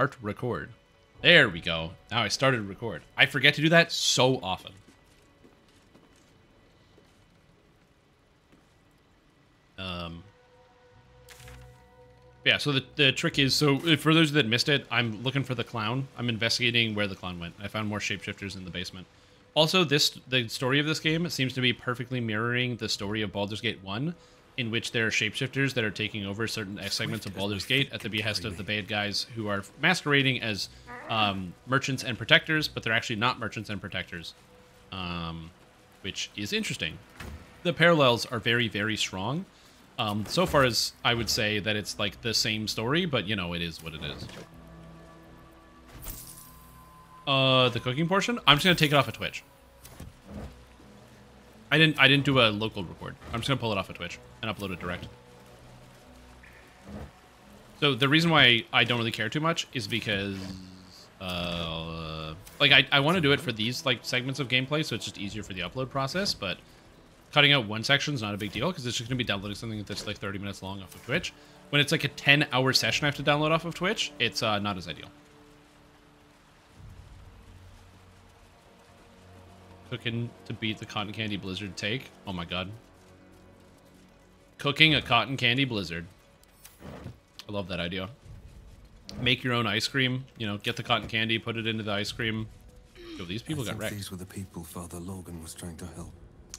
start record. There we go. Now I started record. I forget to do that so often. Um, yeah, so the, the trick is, so for those that missed it, I'm looking for the clown. I'm investigating where the clown went. I found more shapeshifters in the basement. Also, this the story of this game seems to be perfectly mirroring the story of Baldur's Gate 1, in which there are shapeshifters that are taking over certain segments of Baldur's Gate at the behest of the bad guys who are masquerading as um, merchants and protectors, but they're actually not merchants and protectors, um, which is interesting. The parallels are very, very strong. Um, so far as I would say that it's like the same story, but you know, it is what it is. Uh, the cooking portion? I'm just gonna take it off of Twitch. I didn't I didn't do a local record. I'm just gonna pull it off of Twitch and upload it direct. So the reason why I don't really care too much is because uh like I, I want to do it for these like segments of gameplay so it's just easier for the upload process, but cutting out one section is not a big deal because it's just going to be downloading something that's like 30 minutes long off of Twitch. When it's like a 10 hour session I have to download off of Twitch, it's uh, not as ideal. Cooking to beat the cotton candy blizzard take. Oh my god. Cooking a cotton candy blizzard. I love that idea. Make your own ice cream. You know, get the cotton candy, put it into the ice cream. Yo, these people I got wrecked. These were the people Father Lorgan was trying to help.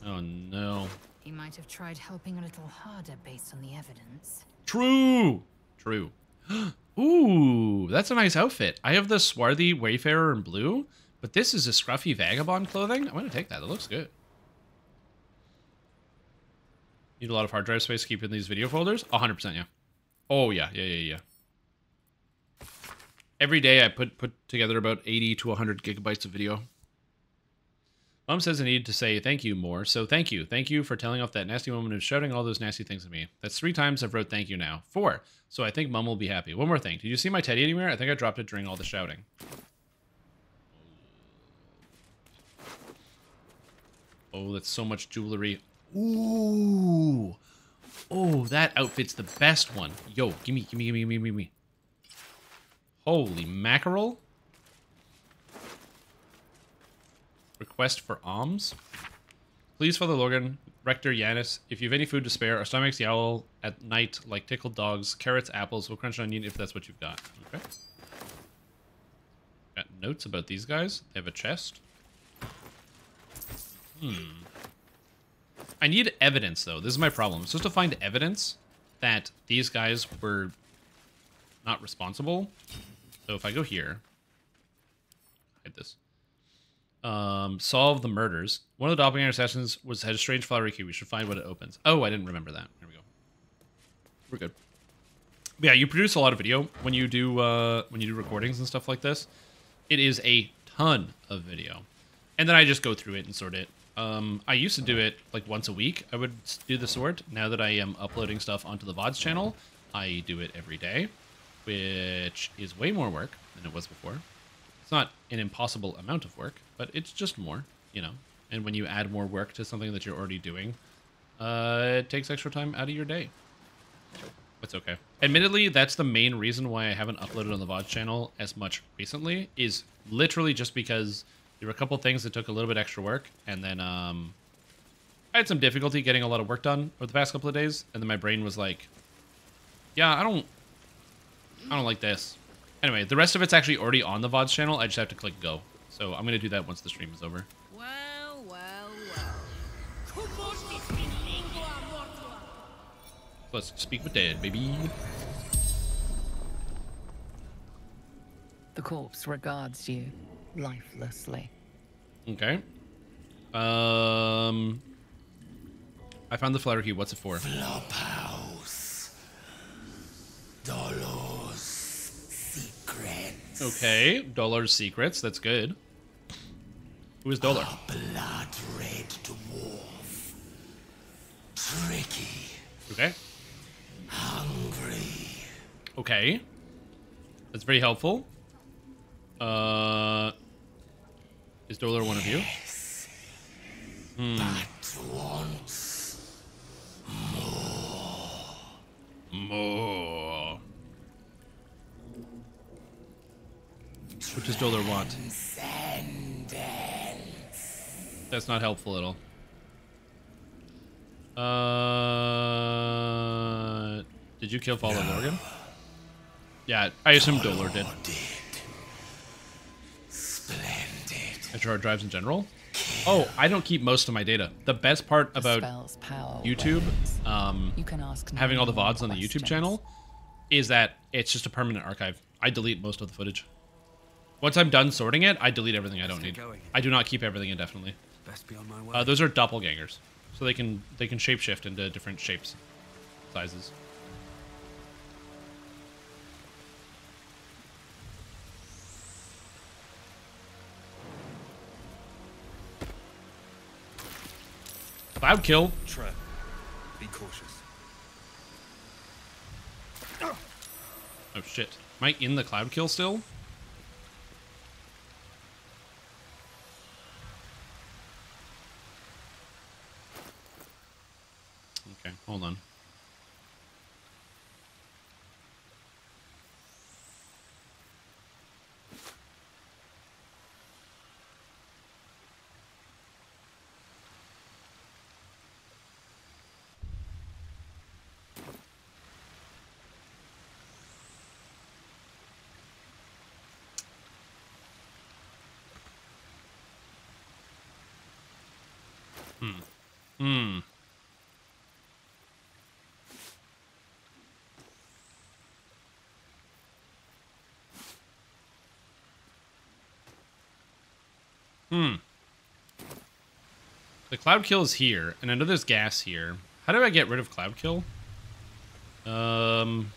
Oh no. He might have tried helping a little harder based on the evidence. True. True. Ooh, that's a nice outfit. I have the swarthy wayfarer in blue, but this is a scruffy vagabond clothing. I'm gonna take that. It looks good. Need a lot of hard drive space to keep in these video folders. 100%, yeah. Oh yeah, yeah, yeah, yeah. Every day I put put together about 80 to 100 gigabytes of video. Mom says I need to say thank you more, so thank you. Thank you for telling off that nasty woman who's shouting all those nasty things at me. That's three times I've wrote thank you now. Four. So I think Mom will be happy. One more thing. Did you see my teddy anywhere? I think I dropped it during all the shouting. Oh, that's so much jewelry. Ooh. Oh, that outfit's the best one. Yo, gimme, gimme, gimme, gimme, gimme. Holy mackerel. Request for alms. Please, Father Lorgan, Rector Yanis, if you have any food to spare, our stomachs yowl at night like tickled dogs, carrots, apples, we'll crunch an onion if that's what you've got. Okay. Got notes about these guys. They have a chest. Hmm. I need evidence, though. This is my problem. I'm supposed to find evidence that these guys were not responsible. So if I go here, hide this. Um, solve the murders. One of the doppelganger assassins was had a strange flowery key. We should find what it opens. Oh, I didn't remember that. There we go. We're good. But yeah, you produce a lot of video when you do uh, when you do recordings and stuff like this. It is a ton of video, and then I just go through it and sort it. Um, I used to do it like once a week. I would do the sort. Now that I am uploading stuff onto the VODs channel, I do it every day, which is way more work than it was before. It's not an impossible amount of work, but it's just more, you know. And when you add more work to something that you're already doing, uh, it takes extra time out of your day. It's okay. Admittedly, that's the main reason why I haven't uploaded on the VOD channel as much recently, is literally just because there were a couple things that took a little bit extra work, and then um, I had some difficulty getting a lot of work done over the past couple of days, and then my brain was like, yeah, I don't, I don't like this. Anyway, the rest of it's actually already on the VODs channel. I just have to click go. So I'm going to do that once the stream is over. Well, well, well. Let's speak with Dad, baby. The corpse regards you lifelessly. Okay. Um, I found the flower key. What's it for? Flophouse. Dolor's secrets. Okay, Dolor's secrets. That's good. Who is Dollar? A blood red dwarf. Tricky. Okay. Hungry. Okay. That's very helpful. Uh, is Dolor one of you? Hmm. But wants More. More. What does Dolor want? That's not helpful at all. Uh, did you kill Father Lorgan? Yeah, I assume Dolor did. Splendid. Metro hard drives in general. Oh, I don't keep most of my data. The best part The about YouTube, um, You can ask having all the more VODs on the YouTube channel, is that it's just a permanent archive. I delete most of the footage. Once I'm done sorting it, I delete everything I don't need. I do not keep everything indefinitely. Best be on my way. Uh, those are doppelgangers, so they can they can shapeshift into different shapes, sizes. Cloud kill. Trap. Be cautious. Oh shit. Am I in the cloud kill still? Okay, hold on. Hmm. Hmm. The cloud kill is here, and I know there's gas here. How do I get rid of cloud kill? Um.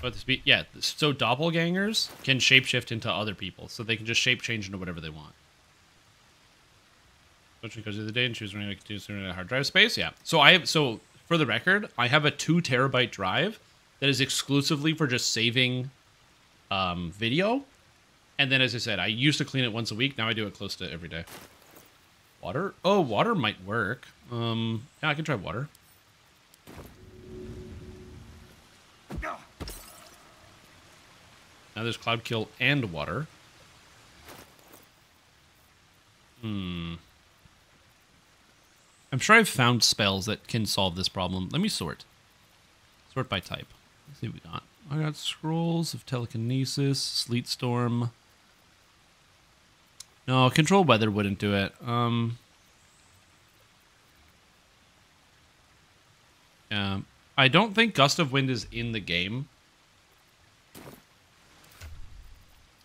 What the speed? Yeah. So doppelgangers can shapeshift into other people, so they can just shape change into whatever they want. Which goes the other day and she was running like continuous a hard drive space. Yeah. So I have so for the record, I have a two terabyte drive that is exclusively for just saving um, video. And then, as I said, I used to clean it once a week. Now I do it close to every day. Water? Oh, water might work. Um, yeah, I can try water. Now there's cloud kill and water. Hmm. I'm sure I've found spells that can solve this problem. Let me sort. Sort by type. Let's see what we got. I got scrolls of telekinesis, sleet storm. No, control weather wouldn't do it. Um. Yeah, I don't think gust of wind is in the game.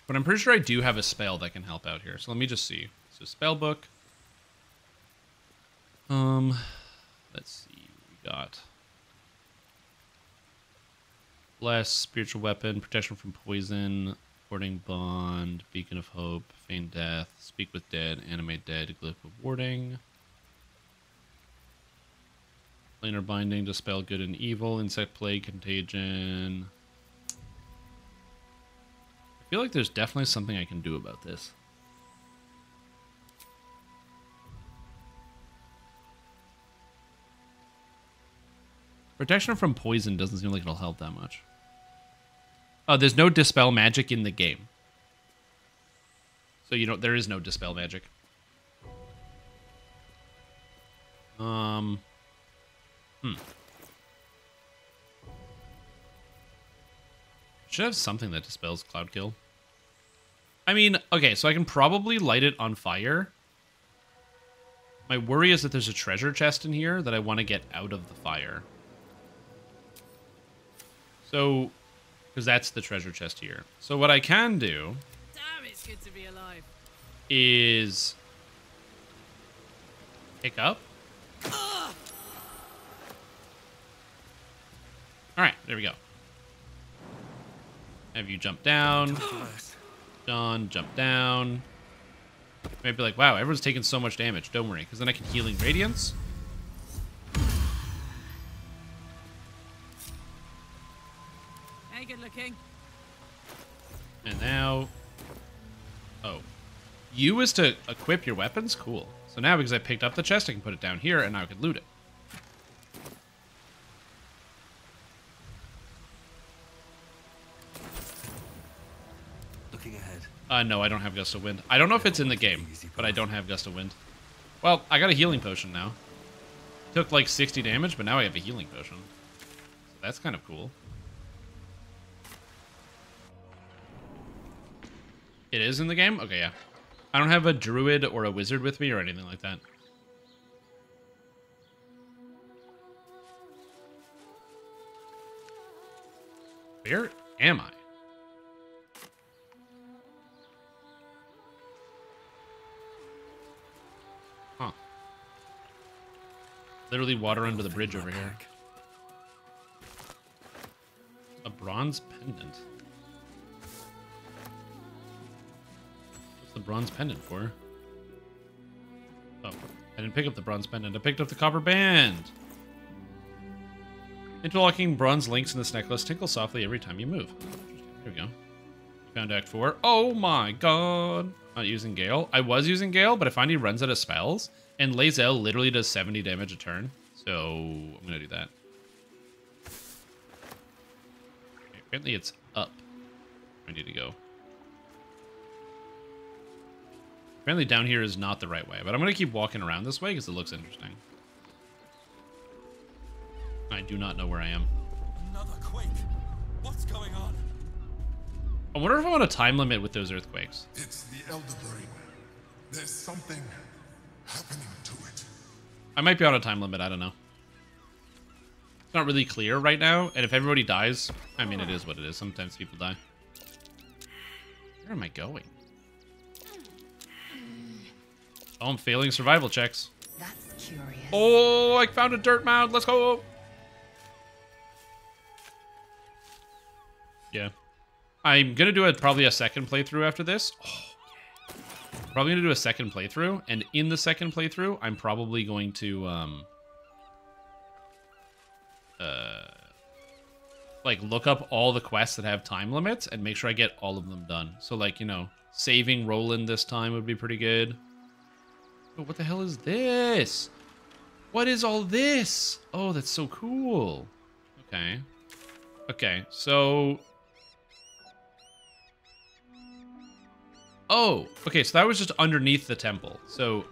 But I'm pretty sure I do have a spell that can help out here. So let me just see. So spell book. Um, let's see. We got bless, spiritual weapon, protection from poison, warding bond, beacon of hope, feign death, speak with dead, animate dead, glyph of warding. Planar binding, dispel good and evil, insect plague, contagion. I feel like there's definitely something I can do about this. Protection from poison doesn't seem like it'll help that much. Oh, there's no dispel magic in the game. So you know there is no dispel magic. Um Hmm. Should have something that dispels cloud kill. I mean, okay, so I can probably light it on fire. My worry is that there's a treasure chest in here that I want to get out of the fire. So, because that's the treasure chest here. So what I can do Damn, it's good to be alive. is pick up. All right, there we go. Have you jump down? Done. Jump down. Maybe like, wow, everyone's taking so much damage. Don't worry, because then I can healing radiance. Hey, good looking. And now, oh, U is to equip your weapons. Cool. So now because I picked up the chest, I can put it down here, and now I can loot it. Looking ahead. Uh, no, I don't have Gust of Wind. I don't know if it's in the game, but I don't have Gust of Wind. Well, I got a healing potion now. Took like 60 damage, but now I have a healing potion. So that's kind of cool. It is in the game? Okay, yeah. I don't have a druid or a wizard with me or anything like that. Where am I? Huh. Literally water under the bridge over here. A bronze pendant. The bronze pendant for? Oh, I didn't pick up the bronze pendant. I picked up the copper band. Interlocking bronze links in this necklace tinkle softly every time you move. Here we go. Found Act 4. Oh my god. Not using Gale. I was using Gale, but I find he runs out of spells. And Lae'zel literally does 70 damage a turn. So I'm going to do that. Okay, apparently it's up. I need to go. Apparently down here is not the right way, but I'm going to keep walking around this way because it looks interesting. I do not know where I am. Another quake. What's going on? I wonder if I'm on a time limit with those earthquakes. It's the Elder Brain. There's something happening to it. I might be on a time limit. I don't know. It's not really clear right now. And if everybody dies, I mean, it is what it is. Sometimes people die. Where am I going? Oh, I'm failing survival checks. That's curious. Oh, I found a dirt mound. Let's go. Yeah. I'm going to do a, probably a second playthrough after this. Oh, Probably going to do a second playthrough. And in the second playthrough, I'm probably going to... Um, uh, like, look up all the quests that have time limits and make sure I get all of them done. So, like, you know, saving Roland this time would be pretty good. But what the hell is this? What is all this? Oh, that's so cool. Okay. Okay, so... Oh, okay, so that was just underneath the temple. So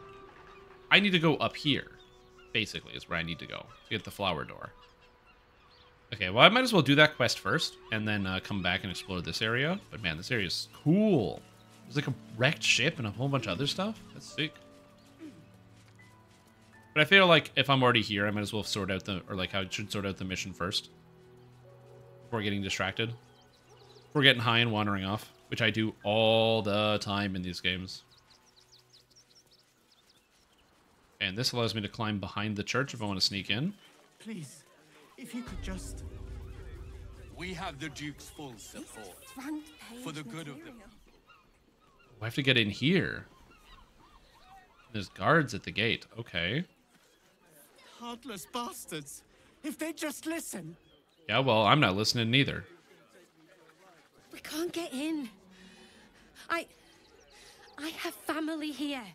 I need to go up here, basically, is where I need to go to get the flower door. Okay, well, I might as well do that quest first and then uh, come back and explore this area. But man, this area is cool. There's like a wrecked ship and a whole bunch of other stuff. That's sick. But I feel like if I'm already here, I might as well sort out the, or like I should sort out the mission first. Before getting distracted. Before getting high and wandering off. Which I do all the time in these games. And this allows me to climb behind the church if I want to sneak in. Please, if you could just. We have the Duke's full support. For the good of the Oh, I have to get in here. There's guards at the gate. Okay. Heartless bastards. If they just listen. Yeah, well, I'm not listening neither. We can't get in. I. I have family here.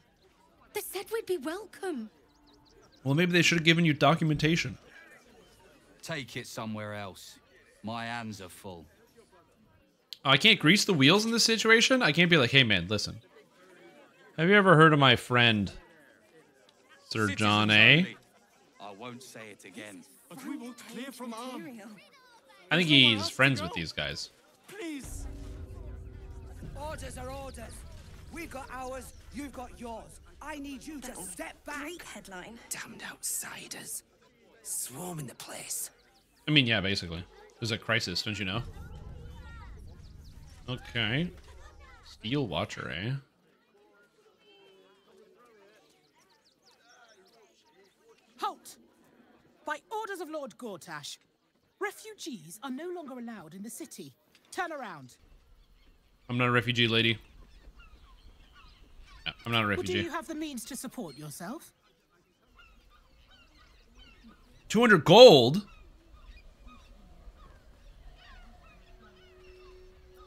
They said we'd be welcome. Well, maybe they should have given you documentation. Take it somewhere else. My hands are full. I can't grease the wheels in this situation. I can't be like, hey man, listen. Have you ever heard of my friend, Sir John A? Only. I won't say it again. But we won't clear from arm. I think he's friends with these guys. Please. Orders are orders. We've got ours, you've got yours. I need you to step back. Great headline. Damned outsiders. Swarming the place. I mean, yeah, basically. There's a crisis, don't you know? Okay. Steel Watcher, eh? Halt! By orders of Lord Gortash, refugees are no longer allowed in the city. Turn around. I'm not a refugee, lady. Uh, I'm not a Or do refugee. you have the means to support yourself? 200 gold?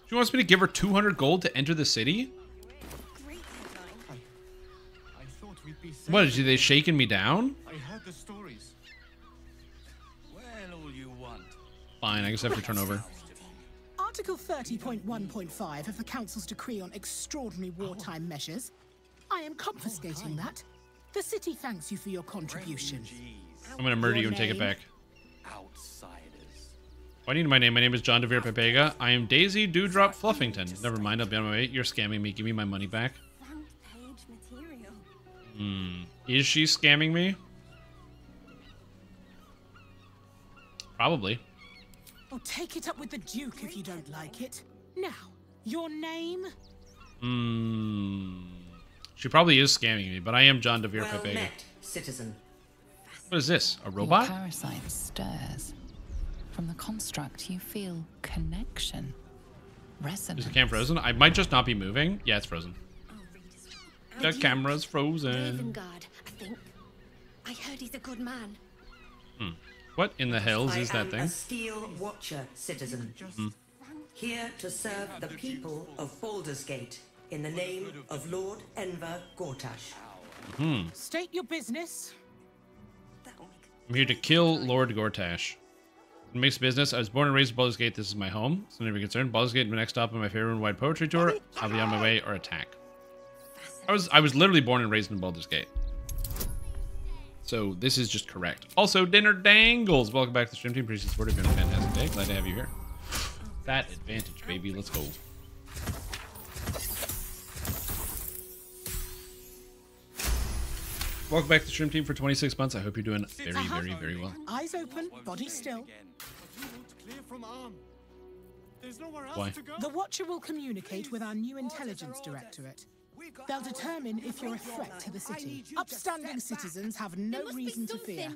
She wants me to give her 200 gold to enter the city? I thought we'd be safe. What, are they shaking me down? I heard the stories. Well, all you want. Fine, I guess I have to turn over. Article 30.1.5 of the Council's decree on extraordinary wartime measures. I am confiscating that. The city thanks you for your contribution. I'm gonna murder Your you and take it back. Outsiders. Why do need my name? My name is John DeVere Pepega. I am Daisy Dewdrop Fluffington. Never mind, I'll be on my way. You're scamming me. Give me my money back. Front page material. Hmm. Is she scamming me? Probably. Oh, take it up with the Duke if you don't like it. Now, your name? Hmm. She probably is scamming me, but I am John DeVere Well Pepega. met, citizen. What is this? A Your robot? parasite stirs. From the construct, you feel connection. Resonance. Is the cam frozen? I might just not be moving. Yeah, it's frozen. The camera's frozen. Ravengard, I think. I heard he's a good man. Hmm. What in the hells I is that am thing? a steel watcher, citizen. Hmm. Here to serve the people of Baldur's Gate in the name of Lord Enver Gortash. Hmm. State your business. I'm here to kill Lord Gortash. Mixed business. I was born and raised in Baldur's Gate. This is my home. So never be concerned. Baldur's Gate, my next stop on my favorite wide poetry tour. I'll be on my way or attack. I was I was literally born and raised in Baldur's Gate. So this is just correct. Also, dinner dangles. Welcome back to the stream team. Appreciate the support. It's been a fantastic day. Glad to have you here. That advantage, baby. Let's go. Welcome back to the stream team for 26 months. I hope you're doing very, very, very well. Eyes open, body still. Clear from arm. There's nowhere else Why? The Watcher will communicate with our new intelligence directorate. They'll determine if you're a threat to the city. Upstanding citizens have no reason to fear.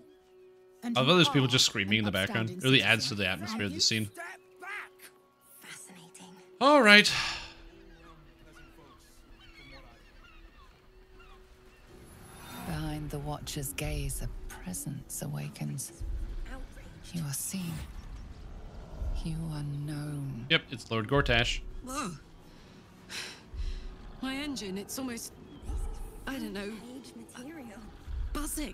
And I love you those people just screaming in the background. It really adds to the atmosphere of the scene. Fascinating. All right. Behind the Watcher's gaze, a presence awakens. You are seen. You are known. Yep, it's Lord Gortash. Whoa. My engine, it's almost. I don't know. material. Buzzing.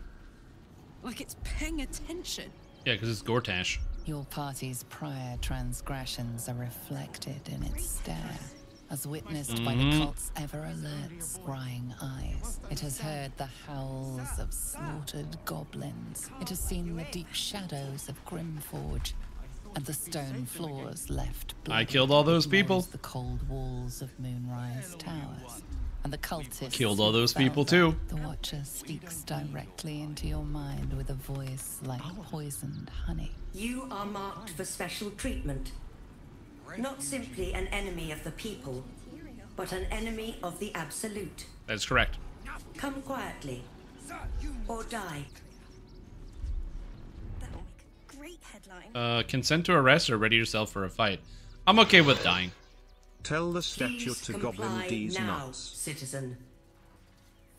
Like it's paying attention. Yeah, because it's Gortash. Your party's prior transgressions are reflected in its stare, as witnessed by the Mhm. cult's ever alert, scrying eyes. It has heard the howls of slaughtered goblins. It has seen the deep shadows of Grimforge, and the stone floors left I killed all those people. the cold walls of Moonrise Towers. And the cultists Killed all those people too. The Watcher speaks directly into your mind with a voice like poisoned honey. You are marked for special treatment. Not simply an enemy of the people, but an enemy of the Absolute. That's correct. Come quietly, or die. Great headline. Uh, consent to arrest or ready yourself for a fight. I'm okay with dying. Tell the statue Please to comply Goblin D's now, nuts. citizen.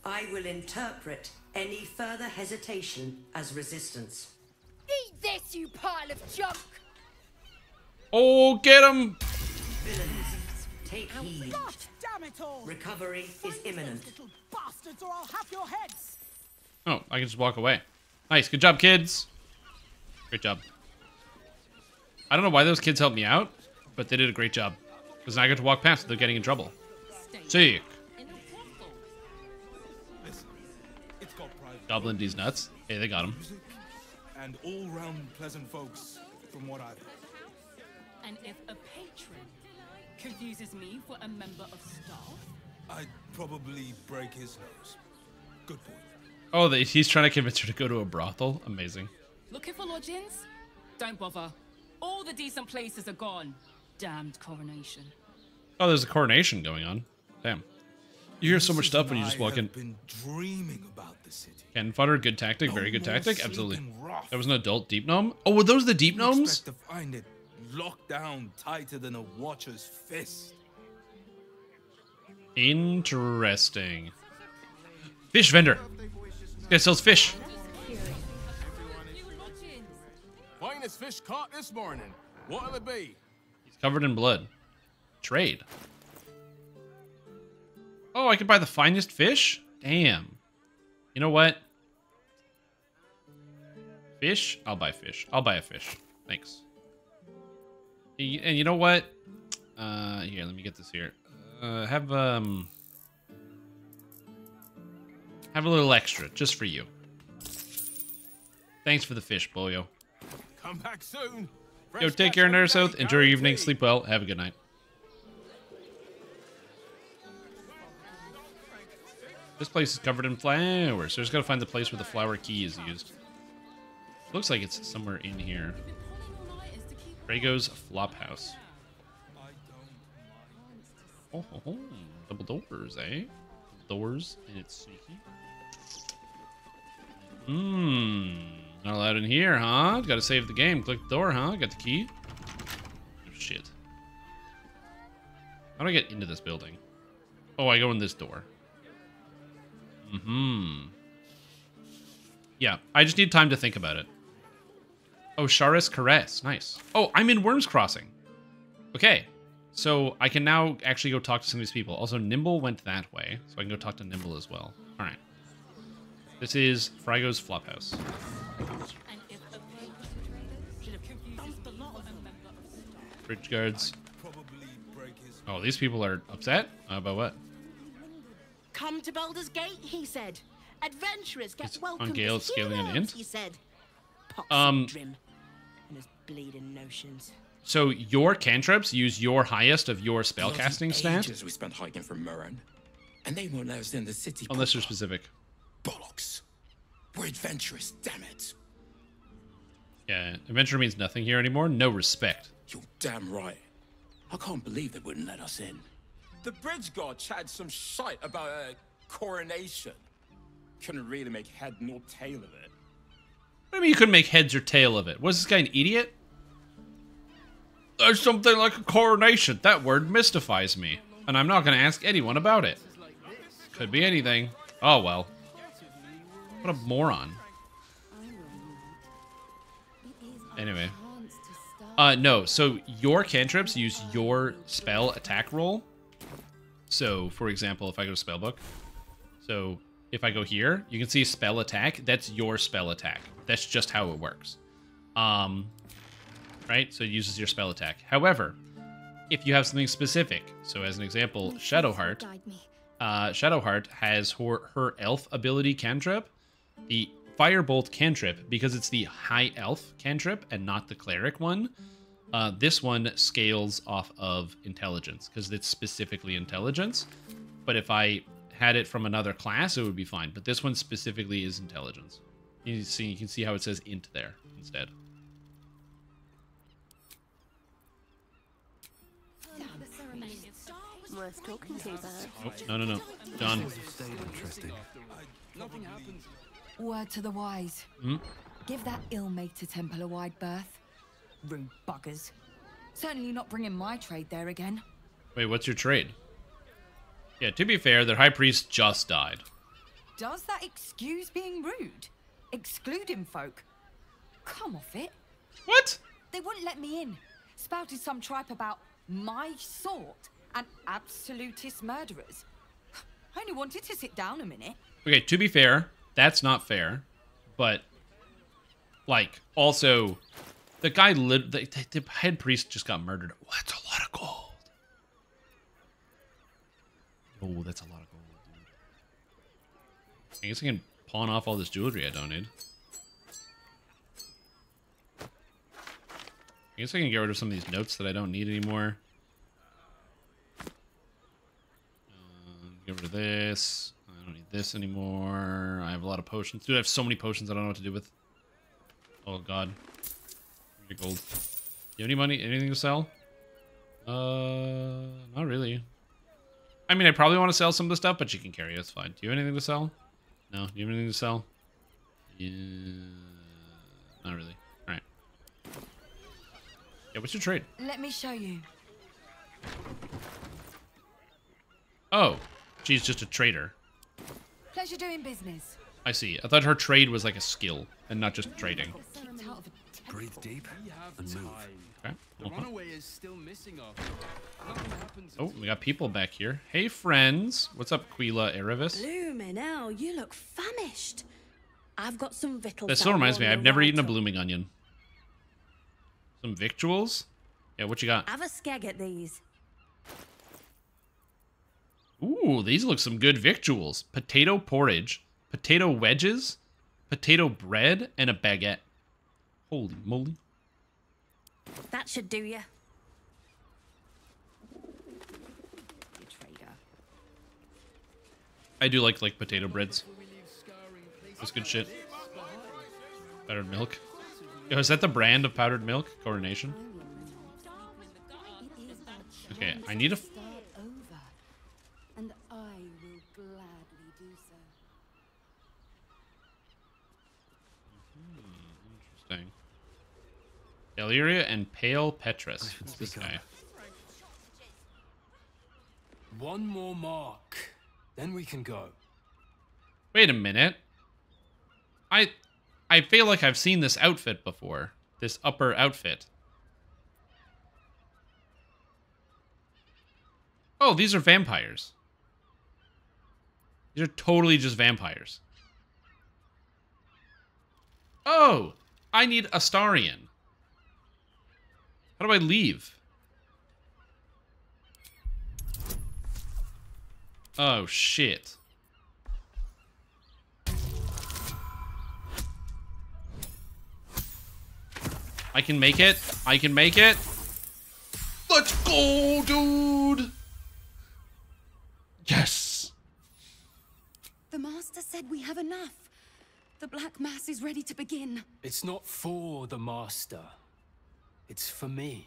I will interpret any further hesitation as resistance. Eat this, you pile of junk! Oh, get him! Villains, take heed. God damn it all! Recovery is imminent. Little bastards, or I'll have your heads! Oh, I can just walk away. Nice. Good job, kids. Great job. I don't know why those kids helped me out, but they did a great job. Because now I get to walk past without getting in trouble. Sick. It's private Goblin D's nuts. Hey, they got him. and all-round pleasant folks, from what I've heard. And if a patron confuses me for a member of staff, I'd probably break his nose. Good point. Oh, he's trying to convince her to go to a brothel. Amazing. Looking for lodgings? Don't bother. All the decent places are gone. Damned coronation. Oh, there's a coronation going on. Damn. You hear so much stuff when you just walk in. have been dreaming about the city. Cannon fodder, good tactic, very good tactic. Absolutely. rough. That was an adult deep gnome. Oh, were those the deep gnomes? Expect to find it locked down tighter than a watcher's fist. Interesting. Fish vendor. This guy sells fish. Finest fish caught this morning. What'll it be? He's covered in blood. Trade. Oh, I could buy the finest fish? Damn. You know what? Fish? I'll buy fish. I'll buy a fish. Thanks. And you know what? Uh, here, let me get this here. Uh, have um, have a little extra just for you. Thanks for the fish, Boyo. Come back soon. Yo, take care, Nurse South. Enjoy your evening. Sleep well. Have a good night. This place is covered in flowers. So I just gotta find the place where the flower key is used. Looks like it's somewhere in here. Drago's Flophouse. Oh, double doors, eh? Doors, and it's sneaky. Hmm. Not allowed in here, huh? Gotta save the game. Click the door, huh? Got the key. Oh, shit. How do I get into this building? Oh, I go in this door. Mm-hmm. Yeah, I just need time to think about it. Oh, Sharess' Caress. Nice. Oh, I'm in Wyrm's Crossing. Okay. So I can now actually go talk to some of these people. Also, Nimble went that way, so I can go talk to Nimble as well. All right. This is Frago's Flophouse. Bridge guards. Oh, these people are upset? Uh, about what? Come to Baldur's Gate, he said. Adventurers get welcome on Gale as scaling an int? he said. Pox Um, Drim and his bleeding notions. So your cantrips use your highest of your spellcasting stat? Ages we spent hiking from Murann, and they won't let us in the city. Unless you're specific. Bollocks. We're adventurous, damn it. Yeah, adventure means nothing here anymore. No respect. You're damn right. I can't believe they wouldn't let us in. The bridge god chatted some shite about a coronation. Couldn't really make head nor tail of it. What do you mean you couldn't make heads or tail of it? Was this guy an idiot? There's something like a coronation. That word mystifies me. And I'm not going to ask anyone about it. Could be anything. Oh, well. What a moron. Anyway. Uh, no, so your cantrips use your spell attack roll. So, for example, if I go to spellbook, so if I go here, you can see spell attack. That's your spell attack. That's just how it works. Um, right? So it uses your spell attack. However, if you have something specific, so as an example, Shadowheart, uh, Shadowheart has her, her elf ability cantrip, the Firebolt cantrip, because it's the high elf cantrip and not the cleric one. Uh, this one scales off of intelligence because it's specifically intelligence. But if I had it from another class, it would be fine. But this one specifically is intelligence. You see, you can see how it says int there instead. Worth talking to, Bert. Oh, no, no, no. John. Nothing happens. Word to the wise. Hmm? Give that ill-mated temple a wide berth. Rude buggers. Certainly not bringing my trade there again. Wait, what's your trade? Yeah, to be fair, their high priest just died. Does that excuse being rude? Excluding folk? Come off it. What? They wouldn't let me in. Spouted some tripe about my sort and absolutist murderers. I only wanted to sit down a minute. Okay, to be fair, that's not fair. But, like, also, the guy, lit the, the head priest just got murdered. Oh, that's a lot of gold. Oh, that's a lot of gold, dude. I guess I can pawn off all this jewelry I don't need. I guess I can get rid of some of these notes that I don't need anymore. Uh, get rid of this. Don't need this anymore. I have a lot of potions. Dude, I have so many potions I don't know what to do with. Oh, God. Gold. Do you have any money? Anything to sell? Uh, not really. I mean, I probably want to sell some of the stuff, but you can carry it. It's fine. Do you have anything to sell? No? Do you have anything to sell? Yeah. Not really. All right. Yeah, what's your trade? Let me show you. Oh, she's just a trader. Pleasure doing business. I see. I thought her trade was like a skill and not just trading. Kicked out of a Breathe deep and move. Okay. The uh-huh. runaway is still missing off. Oh, we got people back here. Hey, friends. What's up, Quila Erevis? Blooming hell, you look famished. I've got some victuals. That still reminds me, I've never eaten a blooming onion. Some victuals? Yeah, what you got? Have a skeg at these. Ooh, these look some good victuals. Potato porridge, potato wedges, potato bread, and a baguette. Holy moly. That should do you. I do like like potato breads. That's good shit. Powdered milk. Yo, is that the brand of powdered milk? Coronation. Okay, I need a. And I will gladly do so. Interesting. Illyria and Pale Petrus. This guy? One more mark, then we can go. Wait a minute. I I feel like I've seen this outfit before. This upper outfit. Oh, these are vampires. These are totally just vampires. Oh, I need Astarion. How do I leave? Oh, shit. I can make it. I can make it. Let's go, dude. Yes. The Master said we have enough. The Black Mass is ready to begin. It's not for the Master. It's for me.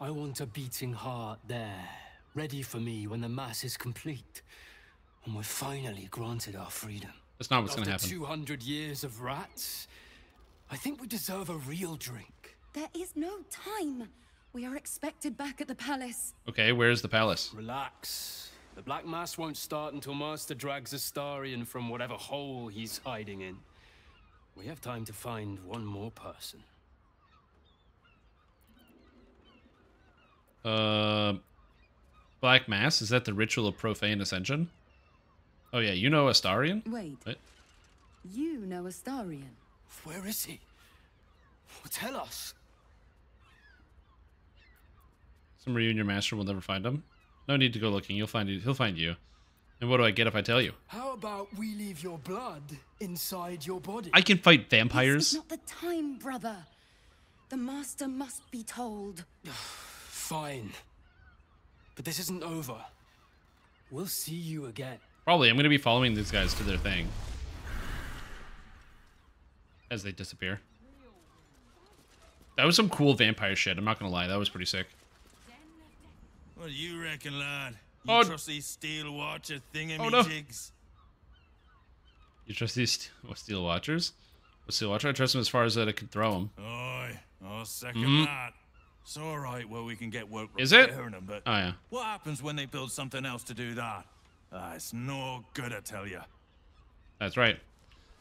I want a beating heart there, ready for me when the Mass is complete. And we're finally granted our freedom. That's not what's gonna After happen. 200 years of rats, I think we deserve a real drink. There is no time. We are expected back at the palace. Okay, where's the palace? Relax. The Black Mass won't start until Master drags Astarion from whatever hole he's hiding in. We have time to find one more person. Uh, Black Mass? Is that the ritual of profane ascension? Oh yeah, you know Astarion? Wait. What? You know Astarion. Where is he? Well, tell us. Some reunion master will never find him. No need to go looking. You'll find it. He'll find you. And what do I get if I tell you? How about we leave your blood inside your body? I can fight This vampires. is not the time, brother. The Master must be told. Fine. But this isn't over. We'll see you again. Probably. I'm going to be following these guys to their thing. As they disappear. That was some cool vampire shit. I'm not going to lie. That was pretty sick. What do you reckon, lad? You Oh. trust these steel watcher thingy Oh, no. jigs? You trust these st- what, steel watchers? What steel watcher? I trust them as far as that I can throw them. Aye, I'll second Mhm. that. It's all right where we can get work Is it? them, but Oh, yeah. what happens when they build something else to do that? Ah, it's no good, I tell you. That's right.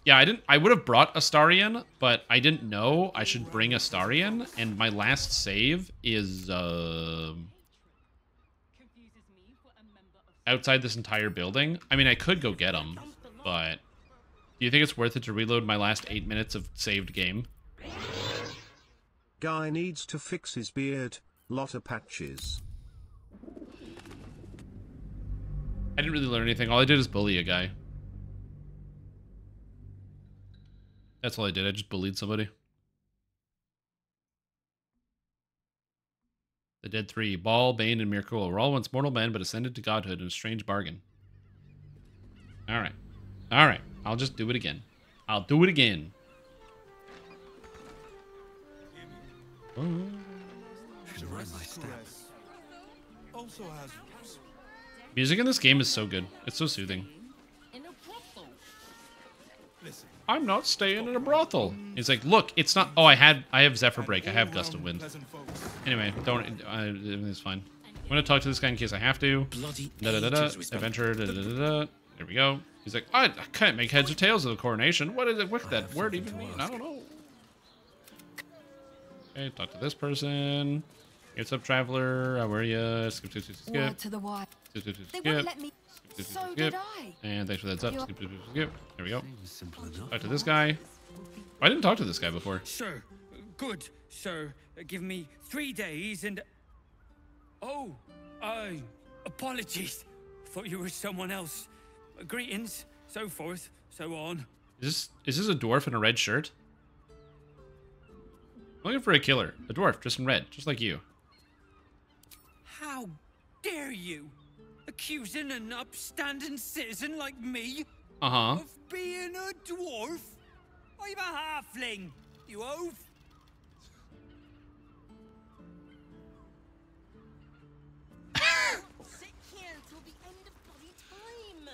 Yeah, I didn't. I would have brought Astarion, but I didn't know I should bring Astarion, and my last save is uh, outside this entire building. I mean, I could go get him, but do you think it's worth it to reload my last eight minutes of saved game? Guy needs to fix his beard. Lot of patches. I didn't really learn anything. All I did is bully a guy. That's all I did. I just bullied somebody. The Dead Three. Bhaal, Bane, and Myrkul were all once mortal men, but ascended to godhood in a strange bargain. Alright. Alright. I'll just do it again. I'll do it again. Should rest my steps. Music in this game is so good. It's so soothing. I'm not staying in a brothel. He's like, look, it's not. Oh, I had, I have Zephyr Break. I have Gust of Wind. Anyway, don't. Uh, everything's fine. I'm gonna talk to this guy in case I have to. Bloody Da da da da. ages we spent- Adventure. Da da da da. There we go. He's like, I, I can't make heads or tails of the coronation. What is it? What that word even mean? I don't know. Okay, talk to this person. What's up, traveler? How are you? Skip, skip, skip, skip. Word to the wise. Skip, skip, skip, They skip. wouldn't let me. Skip, skip, So skip, did. I. And thanks for that up. Skip, skip, skip, skip. There we go. Talk to this guy. I didn't talk to this guy before. Sir, good, sir. Give me three days and. Oh, I. Apologies. thought you were someone else. Greetings, so forth, so on. Is this is this a dwarf in a red shirt? I'm looking for a killer. A dwarf, just in red, just like you. How dare you? Accusing an upstanding citizen like me Uh-huh. of being a dwarf? I'm a halfling, you oaf.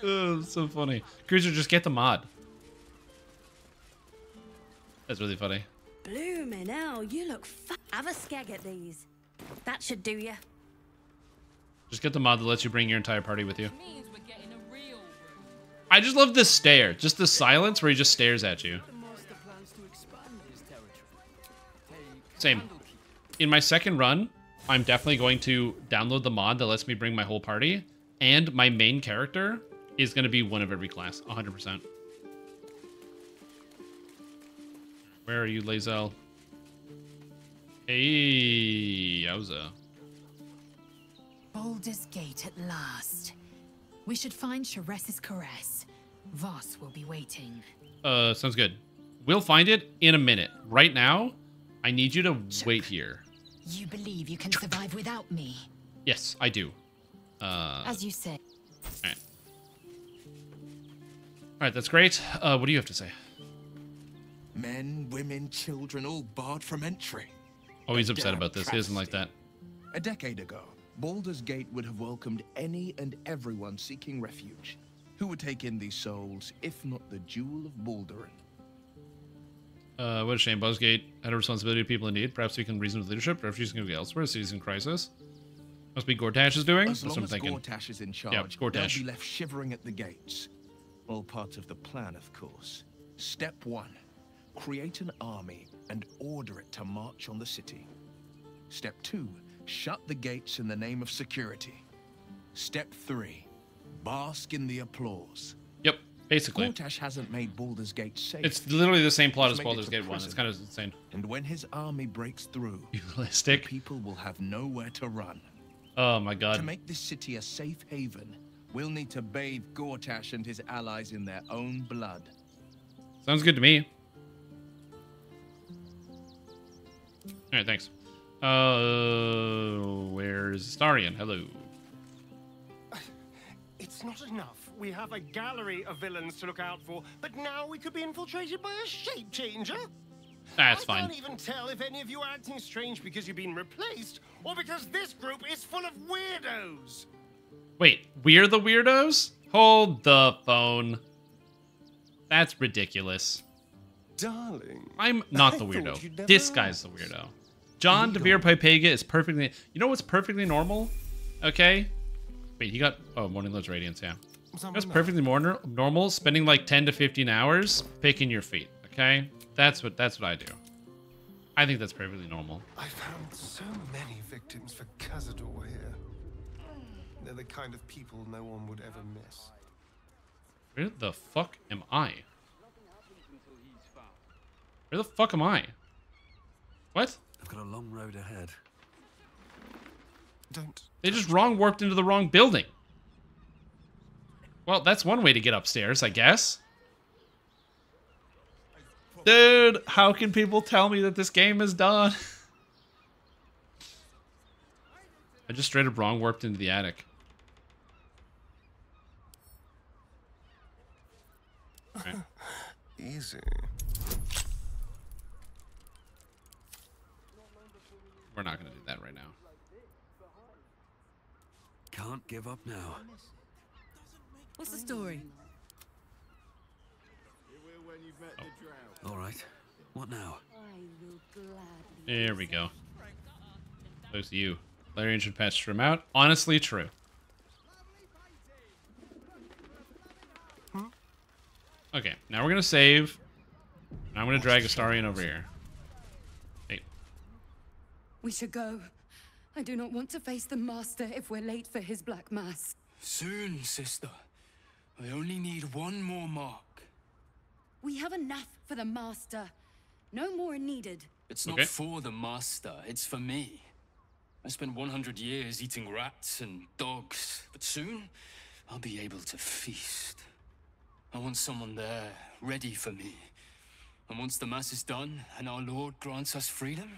Oh, so funny. Cruiser, just get the mod. That's really funny. Bloomin' hell, you look fu- Have a skeg at these. That should do ya. Just get the mod that lets you bring your entire party with you. I just love this stare. Just the silence where he just stares at you. Same. In my second run, I'm definitely going to download the mod that lets me bring my whole party. And my main character is going to be one of every class. 100%. Where are you, Lae'zel? Hey, yowza. Baldur's Gate at last. We should find Sharess's caress. Voss will be waiting. Uh, sounds good. We'll find it in a minute. Right now, I need you to wait here. You believe you can survive without me? Yes, I do. Uh, As you say. Alright. Alright, that's great. Uh, what do you have to say? Men, women, children, all barred from entry. Oh, he's A upset about this. He doesn't like that. A decade ago, Baldur's Gate would have welcomed any and everyone seeking refuge. Who would take in these souls, if not the Jewel of Baldurin? Uh, what a shame. Buzzgate had a responsibility to people in need. Perhaps we can reason with leadership. Refugees can go elsewhere. Cities in crisis. Must be Gortash is doing. As That's what long I'm as thinking. Gortash is in charge, Yeah, they'll Gortash. be left shivering at the gates. All part of the plan, of course. Step one, create an army and order it to march on the city. Step two, shut the gates in the name of security. Step three, bask in the applause. Yep, basically. Gortash hasn't made Baldur's Gate safe. It's literally the same plot He's as Baldur's Gate 1. It's kind of insane. And when his army breaks through, Realistic. people will have nowhere to run. Oh my god. To make this city a safe haven, we'll need to bathe Gortash and his allies in their own blood. Sounds good to me. Alright, thanks. Uh, where's Starion? Hello. It's not enough. We have a gallery of villains to look out for, but now we could be infiltrated by a shape changer. That's I fine. can't even tell if any of you are acting strange because you've been replaced or because this group is full of weirdos. Wait, we're the weirdos? Hold the phone. That's ridiculous. Darling. I'm not the weirdo. This guy's the weirdo. John DeVere Pipega is perfectly. You know what's perfectly normal? Okay? Wait, he got. Oh, Morning Love's Radiance, yeah. That's perfectly more normal. Spending like 10 to 15 hours picking your feet, okay? That's what that's what I do. I think that's perfectly normal. I found so many victims for Cazador here. They're the kind of people no one would ever miss. Where the fuck am I? Where the fuck am I? What? I've got a long road ahead. Don't. They just wrong warped into the wrong building. Well, that's one way to get upstairs, I guess. Dude, how can people tell me that this game is done? I just straight up wrong warped into the attic. Alright. Easy. We're not gonna do that right now. Can't give up now. What's the story? All right. What now? There we go. There's you. Larian should patch Strim out. Honestly, true. Okay, now we're gonna save. And I'm gonna drag Astarion over here. Hey, We should go. I do not want to face the Master if we're late for his Black Mass. Soon, sister. I only need one more mark. We have enough for the Master. No more are needed. It's not Okay. for the master, it's for me. I spent 100 years eating rats and dogs, but soon I'll be able to feast. I want someone there, ready for me. And once the Mass is done, and our Lord grants us freedom,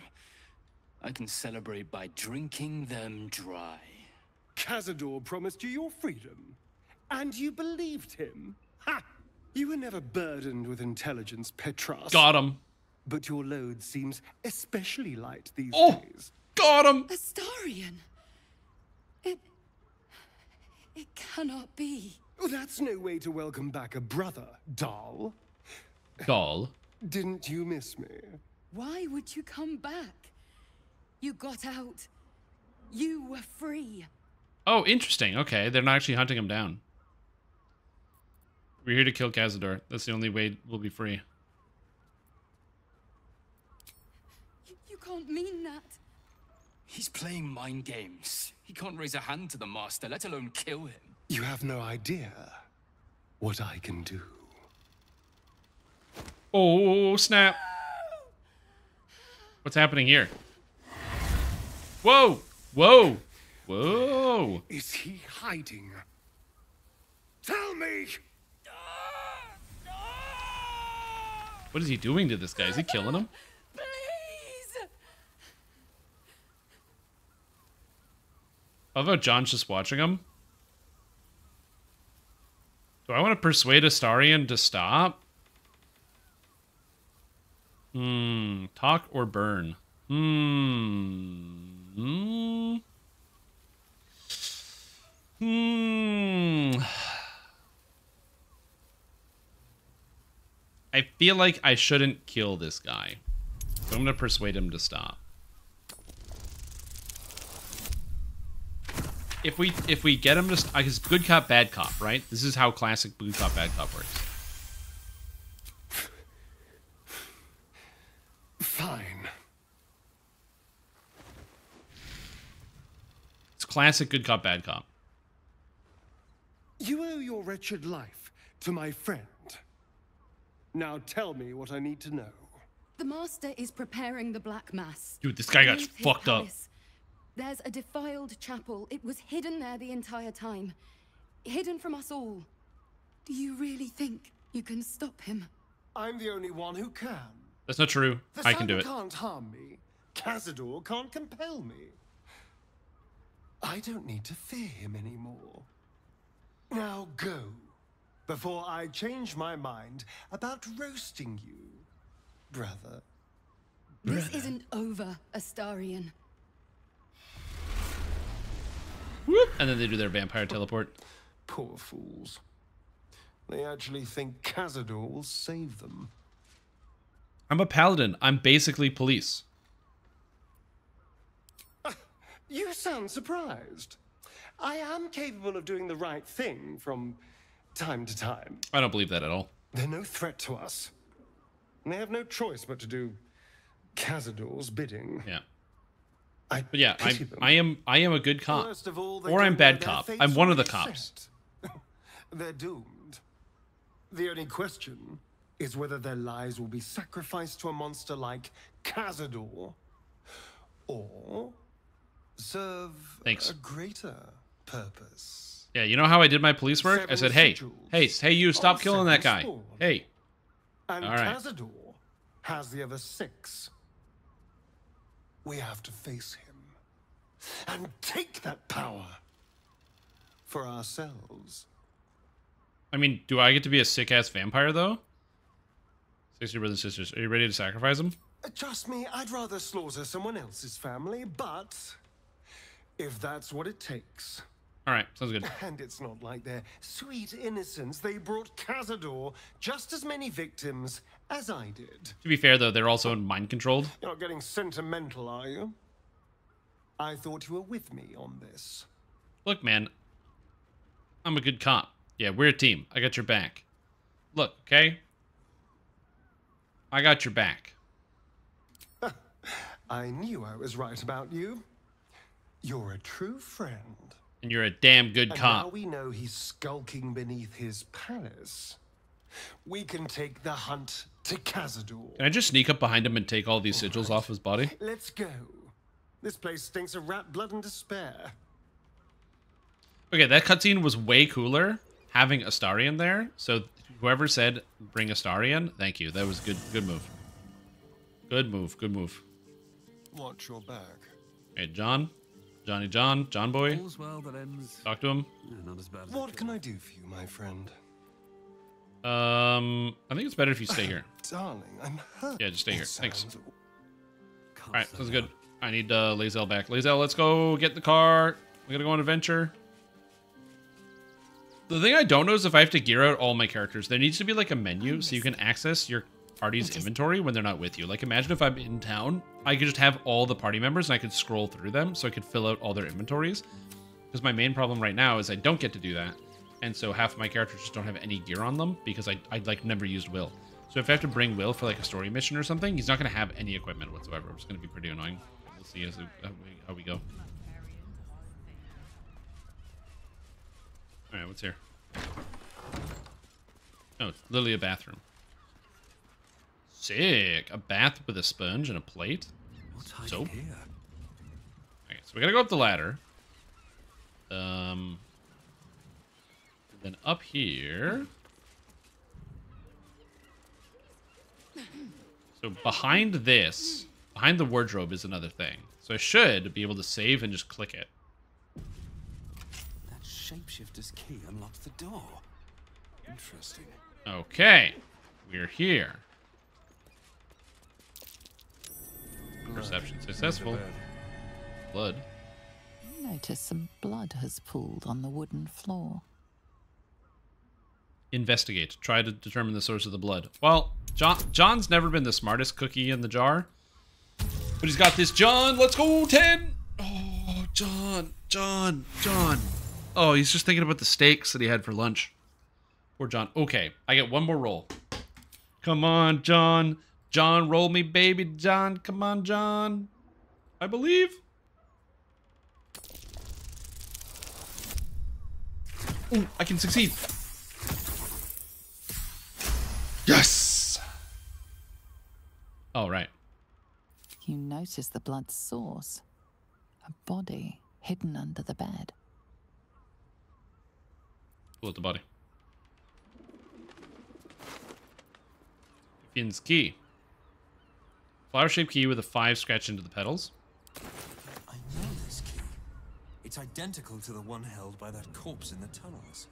I can celebrate by drinking them dry. Cazador promised you your freedom. And you believed him? Ha! You were never burdened with intelligence, Petras. Got him. But your load seems especially light these Oh, days. got him. Astarion! It. It cannot be. Oh, that's no way to welcome back a brother, doll. Doll. Didn't you miss me? Why would you come back? You got out. You were free. Oh, interesting. Okay, they're not actually hunting him down. We're here to kill Cazador. That's the only way we'll be free. You, you can't mean that. He's playing mind games. He can't raise a hand to the Master, let alone kill him. You have no idea what I can do. Oh, snap. What's happening here? Whoa! Whoa! Whoa! Is he hiding? Tell me! What is he doing to this guy? Is he killing him? Please! I love how John's just watching him. Do I want to persuade Astarion to stop? Hmm. Talk or burn? Hmm. Hmm. Hmm. I feel like I shouldn't kill this guy. So I'm going to persuade him to stop. If we if we get him to st- because good cop bad cop, right? This is how classic good cop bad cop works. Fine. It's classic good cop bad cop. You owe your wretched life to my friend. Now tell me what I need to know. The Master is preparing the Black Mass. Dude, this guy got Beneath his fucked up. There's a defiled chapel. It was hidden there the entire time. Hidden from us all. Do you really think you can stop him? I'm the only one who can. That's not true. The I can do Sun it. can't harm me. Cazador can't compel me. I don't need to fear him anymore. Now go, before I change my mind about roasting you, brother. This isn't over, Astarion. And then they do their vampire teleport. Poor fools. They actually think Cazador will save them. I'm a paladin. I'm basically police. You sound surprised. I am capable of doing the right thing from time to time. I don't believe that at all. They're no threat to us. And they have no choice but to do Cazador's bidding. Yeah. I But yeah, I pity them. I am I am a good cop. Worst of all, Or I'm bad cop. I'm one of the cops. They're doomed. The only question is whether their lives will be sacrificed to a monster like Cazador or serve Thanks. a greater purpose. Yeah, you know how I did my police work? I said, "Hey, hey, hey, you stop killing that guy. spawn. Hey, And All right. Cazador has the other six. We have to face him and take that power for ourselves. I mean, do I get to be a sick ass vampire though? Sister brothers and sisters, are you ready to sacrifice him? Uh, Trust me, I'd rather slaughter someone else's family, but if that's what it takes. All right, sounds good. And it's not like their sweet innocence. They brought Cazador just as many victims as I did. To be fair though, they're also mind controlled. You're not getting sentimental, are you? I thought you were with me on this. Look, man, I'm a good cop. Yeah, we're a team. I got your back. Look, okay? I got your back. I knew I was right about you. You're a true friend. And you're a damn good and cop. now we know he's skulking beneath his palace. We can take the hunt to Cazador. Can I just sneak up behind him and take all these sigils off his body? Let's go. This place stinks of rat blood and despair. Okay, that cutscene was way cooler having Astarion there. So whoever said bring Astarion, thank you. That was good. Good move. Good move. Good move. Watch your back. Hey, John, Johnny John, John Boy. Well that ends. Talk to him. Yeah, not as bad as What can I do for you, my friend? Um, I think it's better if you stay here. Darling, I'm hurt. Yeah, just stay here. Thanks. All right, sounds good. I need uh, Lae'zel back. Lae'zel, let's go get the car. We gotta go on adventure. The thing I don't know is if I have to gear out all my characters. There needs to be like a menu so you can access your party's inventory when they're not with you. Like imagine if I'm in town, I could just have all the party members and I could scroll through them so I could fill out all their inventories. Because my main problem right now is I don't get to do that. And so half of my characters just don't have any gear on them because I, I like never used Wyll. So if I have to bring Wyll for like a story mission or something, he's not going to have any equipment whatsoever. It's going to be pretty annoying. We'll see as how we, how we go. All right, what's here? Oh, it's literally a bathroom. Sick. A bath with a sponge and a plate. Soap. here? Okay, so we gotta go up the ladder. Um, then up here. So behind this, behind the wardrobe is another thing. So I should be able to save and just click it. That shapeshifter's key unlocks the door. Interesting. Okay, we're here. Perception successful. Blood. You notice some blood has pooled on the wooden floor. Investigate. Try to determine the source of the blood. Well, John John's never been the smartest cookie in the jar. But he's got this. John, let's go, 10! Oh, John, John, John. Oh, he's just thinking about the steaks that he had for lunch. Poor John. Okay, I get one more roll. Come on, John. John, roll me, baby. John, come on, John. I believe. Ooh, I can succeed. Yes. All right. You notice the blood's source. A body hidden under the bed. Pull out the body. Finn's key. Flower-shaped key with a five scratch into the petals. I know this key. It's identical to the one held by that corpse in the tunnels.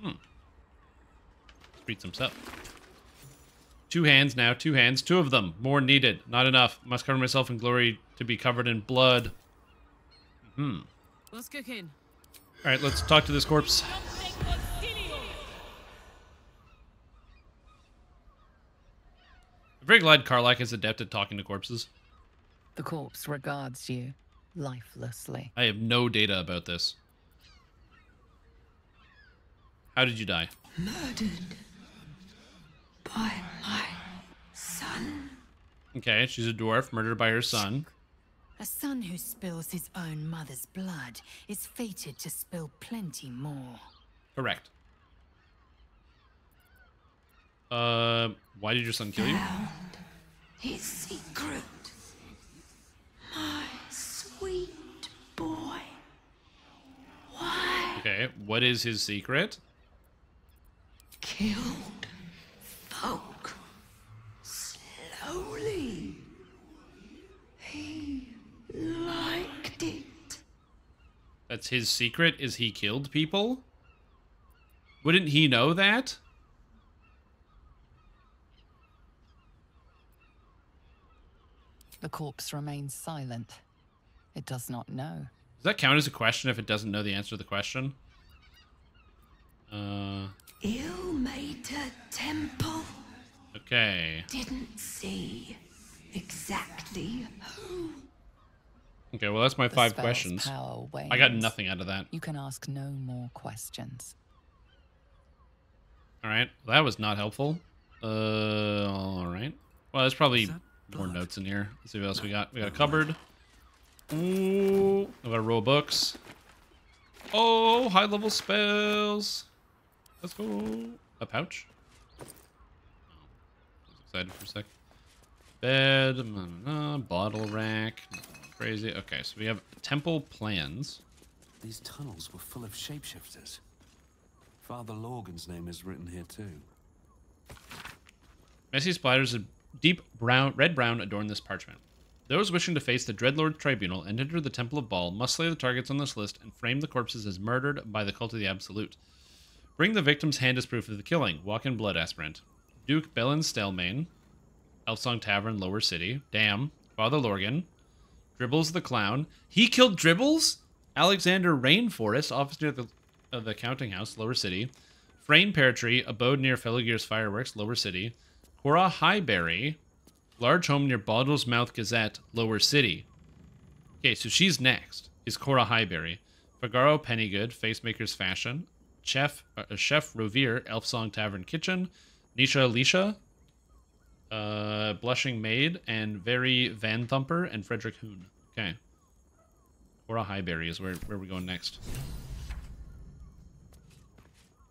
Hmm. Let's read some stuff. Two hands now, two hands, two of them. More needed. Not enough. Must cover myself in glory to be covered in blood. Hmm. What's cooking? All right, let's talk to this corpse. Very glad Karlach is adept at talking to corpses. The corpse regards you lifelessly. I have no data about this. How did you die? Murdered by my son. Okay, she's a dwarf murdered by her son. A son who spills his own mother's blood is fated to spill plenty more. Correct. Uh, why did your son kill you? His secret. My sweet boy. Why Okay, what is his secret? killed folk slowly? He liked it. That's his secret, is he killed people? Wouldn't he know that? The corpse remains silent. It does not know. Does that count as a question if it doesn't know the answer to the question? Uh, Ilmater Temple. okay. Didn't see exactly who. Okay, well, that's my The five questions. I got nothing out of that. You can ask no more questions. All right, well, that was not helpful. Uh, all right. Well, that's probably more notes in here. Let's see what else we got. We got a cupboard. Ooh, I got a row of books. Oh, high level spells. Let's go. A pouch. I was excited for a sec. Bed, mm, uh, bottle rack. crazy. Okay, so we have temple plans. These tunnels were full of shapeshifters. Father Lorgan's name is written here too. Messy spiders of deep brown, red-brown adorn this parchment. Those wishing to face the Dreadlord Tribunal and enter the Temple of Bhaal must slay the targets on this list and frame the corpses as murdered by the Cult of the Absolute. Bring the victim's hand as proof of the killing. Walk in blood aspirant. Duke Belynne Stelmane. Elfsong Tavern, Lower City. Damn. Father Lorgan. Dribbles the Clown. He killed Dribbles? Alexander Rainforest, officer of the, the Counting House, Lower City. Frame Pear Tree, abode near Felogyr's Fireworks, Lower City. Cora Highberry, large home near Baldur's Mouth Gazette, Lower City. Okay, so she's next. Is Cora Highberry. Figaro Pennygood, Facemaker's Fashion. Chef uh, Chef Rovere, Elf Song Tavern Kitchen. Nisha Alicia, uh, Blushing Maid, and Very Van Thumper, and Frederick Hoon. Okay. Cora Highberry is where, where we're going next.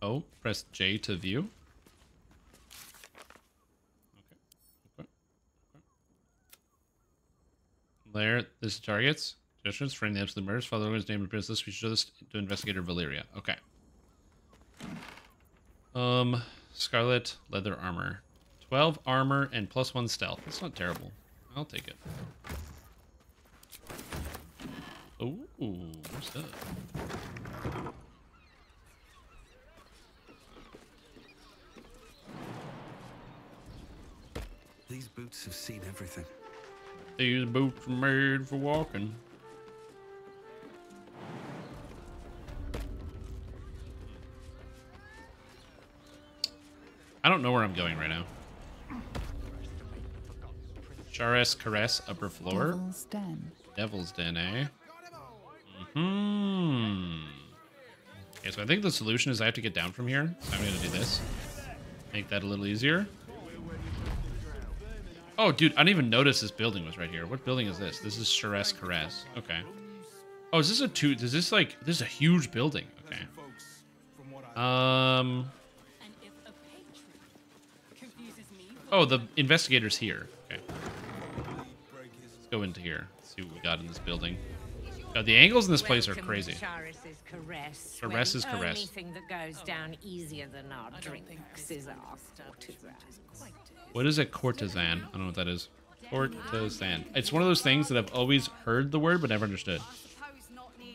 Oh, press J to view. There, this is targets. Suggestions, frame the absolute murders. Father Lorgan's name appears this. We show this to investigator Valeria. Okay. Um, Scarlet leather armor. 12 armor and plus 1 stealth. That's not terrible. I'll take it. Ooh, what's that? These boots have seen everything. These boots are made for walking. I don't know where I'm going right now. Sharess' Caress, upper floor. Devil's Den. Devil's Den, eh? Hmm. Okay, so I think the solution is I have to get down from here. So I'm gonna do this. Make that a little easier. Oh, dude, I didn't even notice this building was right here. What building is this? This is Sharess' Caress. Okay. Oh, is this a two? Is this like this is a huge building? Okay. Um. Oh, the investigator's here. Okay. Let's go into here. See what we got in this building. God, the angles in this place are crazy. Sharess's caress. Sharess's when caress. Only thing that goes down easier than our drinks is our courtesans. What is a courtesan? I don't know what that is. Courtesan. It's one of those things that I've always heard the word but never understood.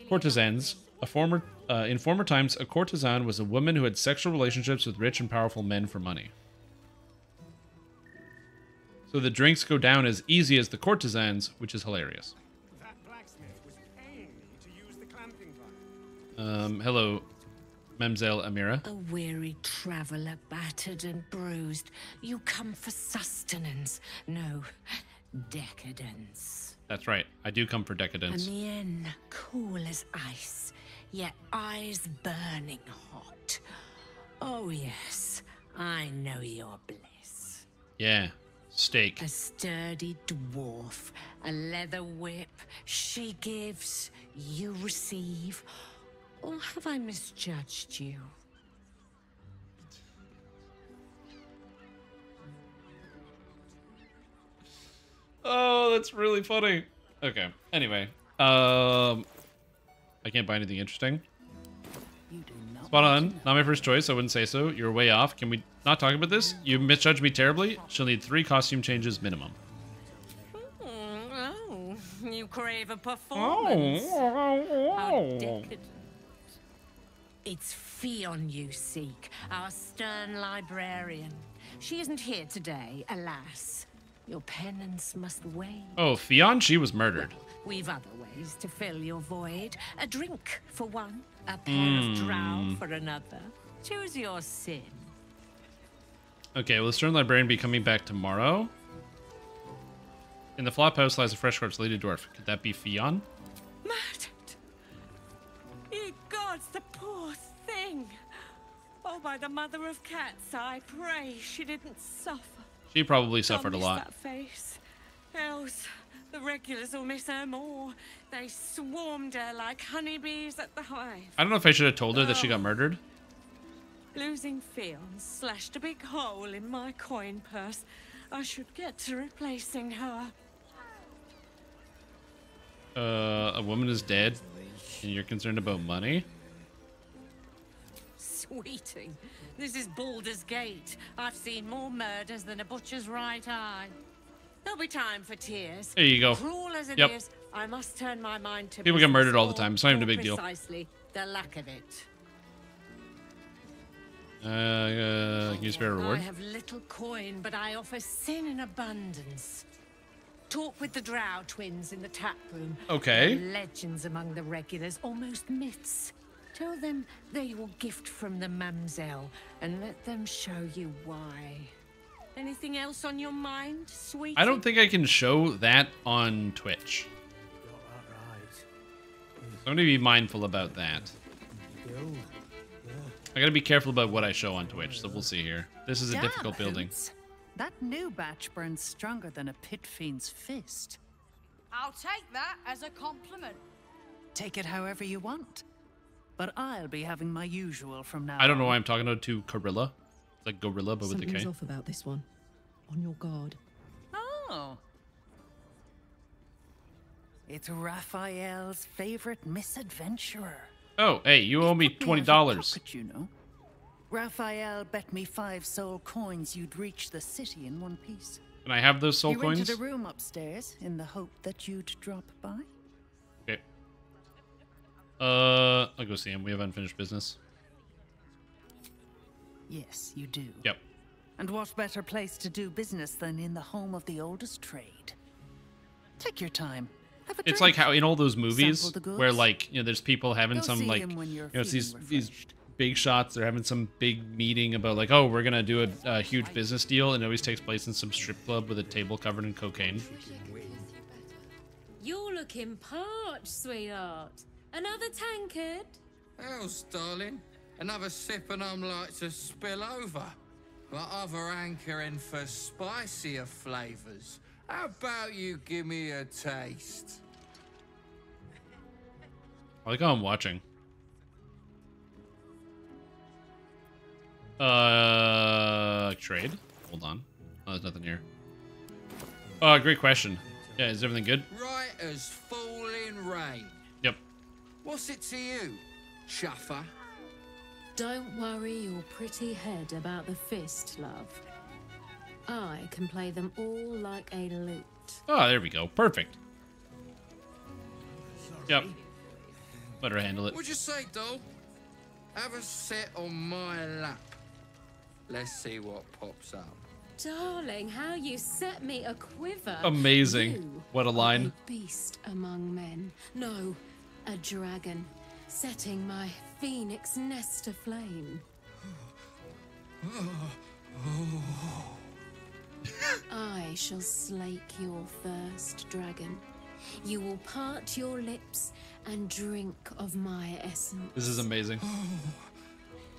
Courtesans. A former, uh, in former times, a courtesan was a woman who had sexual relationships with rich and powerful men for money. So the drinks go down as easy as the courtesans, which is hilarious. Um, hello, Mamselle Amira. A weary traveller, battered and bruised. You come for sustenance, no decadence. That's right. I do come for And decadence. the inn, cool as ice, yet eyes burning hot. Oh yes, I know your bliss. Yeah. Steak. A sturdy dwarf, a leather whip. She gives, you receive. Or have I misjudged you? Oh, that's really funny. Okay. Anyway, um, I can't buy anything interesting. Spot on. Not my first choice. I wouldn't say so. You're way off. Can we not talk about this? You misjudged me terribly. She'll need three costume changes minimum. Oh, you crave a performance. Oh. How decadent. It's Fion you seek, our stern librarian. She isn't here today, alas. Your penance must wait. Oh, Fionn, she was murdered. We've other ways to fill your void. A drink for one, a pair of drow Mm. for another. Choose your sin. Okay, will the Stern Librarian be coming back tomorrow? In the flop house lies a fresh corpse, Lady Dwarf. Could that be Fion? Murdered! Ye gods, the thing! Oh, by the mother of cats, I pray she didn't suffer. She probably suffered a lot. That face. Else, the regulars will miss her more. They swarmed her like honeybees at the hive. I don't know if I should have told her that she Oh. got murdered. Losing Fion slashed a big hole in my coin purse. I should get to replacing her. Uh, a woman is dead, and you're concerned about money? Sweeting, this is Baldur's Gate. I've seen more murders than a butcher's right eye. There'll be time for tears. There you go. Cruel as it is, Yep. I must turn my mind to People get murdered all the time. It's not even a big deal. Precisely, the lack of it. Uh, uh, can you spare a reward? I have little coin, but I offer sin in abundance. Talk with the Drow twins in the tap room. Okay. Legends among the regulars, almost myths. Tell them they're your gift from the Mamselle, and let them show you why. Anything else on your mind, sweet? I don't think I can show that on Twitch. So I'm gonna be mindful about that. I gotta be careful about what I show on Twitch, so we'll see here. This is a Damn, difficult building. Hoots. That new batch burns stronger than a pit fiend's fist. I'll take that as a compliment. Take it however you want. But I'll be having my usual from now I don't know why I'm talking to, to Gorilla. It's like Gorilla, but with a Something's K. off about this one. On your guard. Oh. It's Raphael's favorite misadventurer. Oh, hey, you owe me twenty dollars. Pocket, you know. Raphael bet me five soul coins you'd reach the city in one piece. Can I have those soul he coins? rented a room upstairs in the hope that you'd drop by. Okay. Uh, I'll go see him. We have unfinished business. Yes, you do. Yep. And what better place to do business than in the home of the oldest trade? Take your time. Have a It's drink. like how in all those movies where like you know there's people having Go some like him you when you're know it's these feeling these big shots. They're having some big meeting about like oh we're gonna do a, a huge business deal, and it always takes place in some strip club with a table covered in cocaine. You're looking parched, sweetheart. Another tankard? Else, darling, another sip and I'm like to spill over. But other anchoring for spicier flavors. How about you give me a taste? I like how I'm watching. Uh, trade. Hold on. Oh, there's nothing here. Uh, great question. Yeah, is everything good? Right as falling rain. Yep. What's it to you, chuffer? Don't worry your pretty head about the fist, love. I can play them all like a lute. Oh, there we go. Perfect. Yep. Let her handle it. What'd you say, doll? Have a sit on my lap. Let's see what pops up. Darling, how you set me a quiver. Amazing. You What a line. A beast among men. No, a dragon. Setting my phoenix nest aflame. I shall slake your thirst, dragon. You will part your lips and drink of my essence. This is amazing. Oh,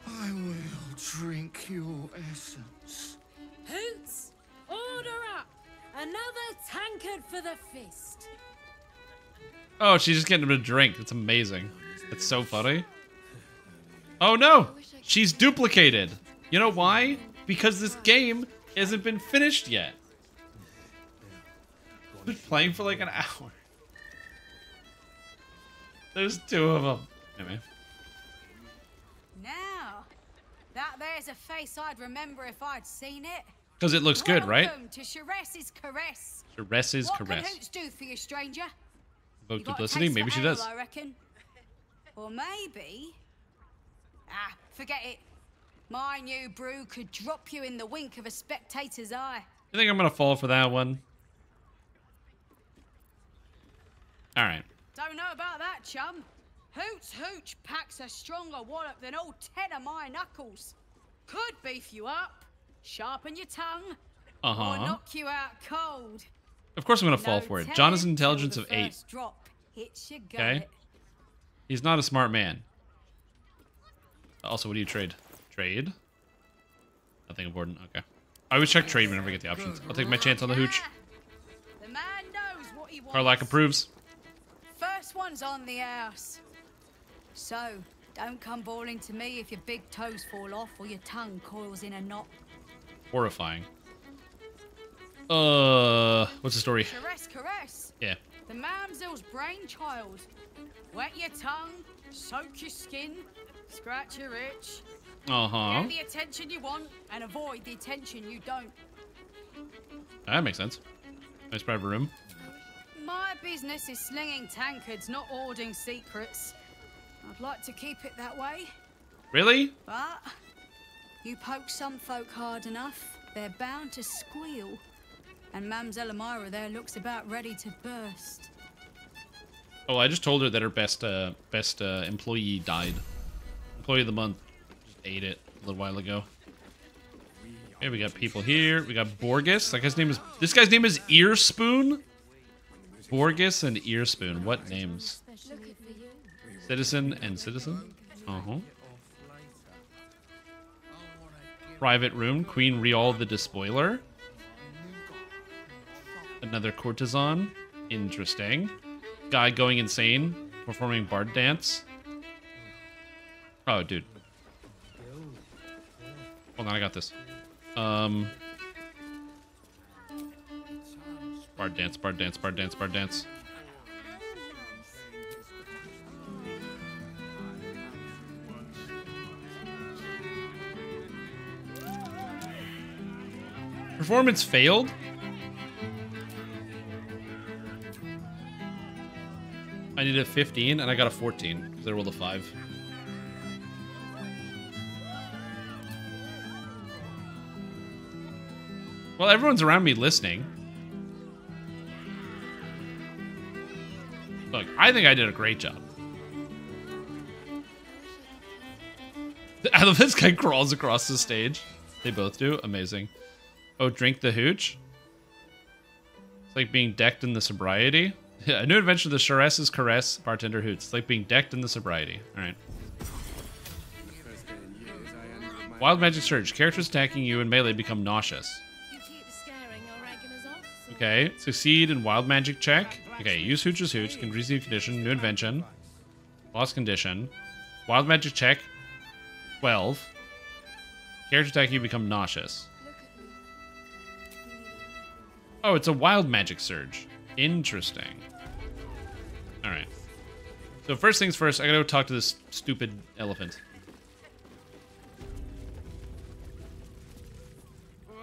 I will drink your essence. Hoots, order up! Another tankard for the fist. Oh, she's just getting him a drink. It's amazing. It's so funny. Oh no! She's duplicated. You know why? Because this game hasn't been finished yet. It's been playing for like an hour. There's two of them. Anyway. Now, that there's a face I'd remember if I'd seen it. Because it looks good, right? To Sharess's caress. Caress's what caress. can Hoots do for you, stranger? Vote You duplicity? Maybe she does. I reckon. Or maybe. Ah, forget it. My new brew could drop you in the wink of a spectator's eye. I think I'm gonna fall for that one. All right. Don't know about that, chum. Hoots Hooch packs a stronger wallop than all ten of my knuckles. Could beef you up, sharpen your tongue, Uh-huh. or knock you out cold. Of course I'm gonna fall for it. John has an intelligence of eight. Drop hits your gut. Okay. He's not a smart man. Also, what do you trade? Trade? Nothing important. Okay. I always check trade whenever I get the options. I'll take my chance on the hooch. The man knows what he wants. Karlach approves. First one's on the house. So, don't come bawling to me if your big toes fall off or your tongue coils in a knot. Horrifying. Uh, what's the story? Caress, caress. Yeah. The mamsel's brainchild. Wet your tongue, soak your skin, scratch your itch. Uh-huh. Get the attention you want and avoid the attention you don't. That makes sense. Nice private room. My business is slinging tankards, not hoarding secrets. I'd like to keep it that way. Really? But you poke some folk hard enough, they're bound to squeal. And Mamselle Elmira there looks about ready to burst. Oh, I just told her that her best uh best uh employee died. Employee of the month. Just ate it a little while ago. Okay, we got people here. We got Borges. That guy's name is this guy's name is Earspoon? Borges and Earspoon. What names? Citizen and citizen? Uh-huh. Private room. Queen Riol the Despoiler. Another courtesan. Interesting. Guy going insane. Performing bard dance. Oh, dude. Hold on, I got this. Um. Bard dance, bard dance, bard dance, bard dance. Performance failed? I needed a 15 and I got a 14 because I rolled a 5. Well, everyone's around me listening. Look, I think I did a great job. I love this guy crawls across the stage. They both do. Amazing. Oh, drink the hooch? It's like being decked in the sobriety. Yeah, a new adventure, the Sharess's Caress, Bartender Hoots. It's like being decked in the sobriety. Alright. Wild Magic Surge. Characters attacking you in melee become nauseous. Okay. Succeed in Wild Magic check. Okay, use Hooch's Hooch. Can receive condition. New invention. Lost condition. Wild Magic check. 12. Character attacking you become nauseous. Oh, it's a Wild Magic Surge. Interesting. Alright. So first things first, I gotta go talk to this stupid elephant.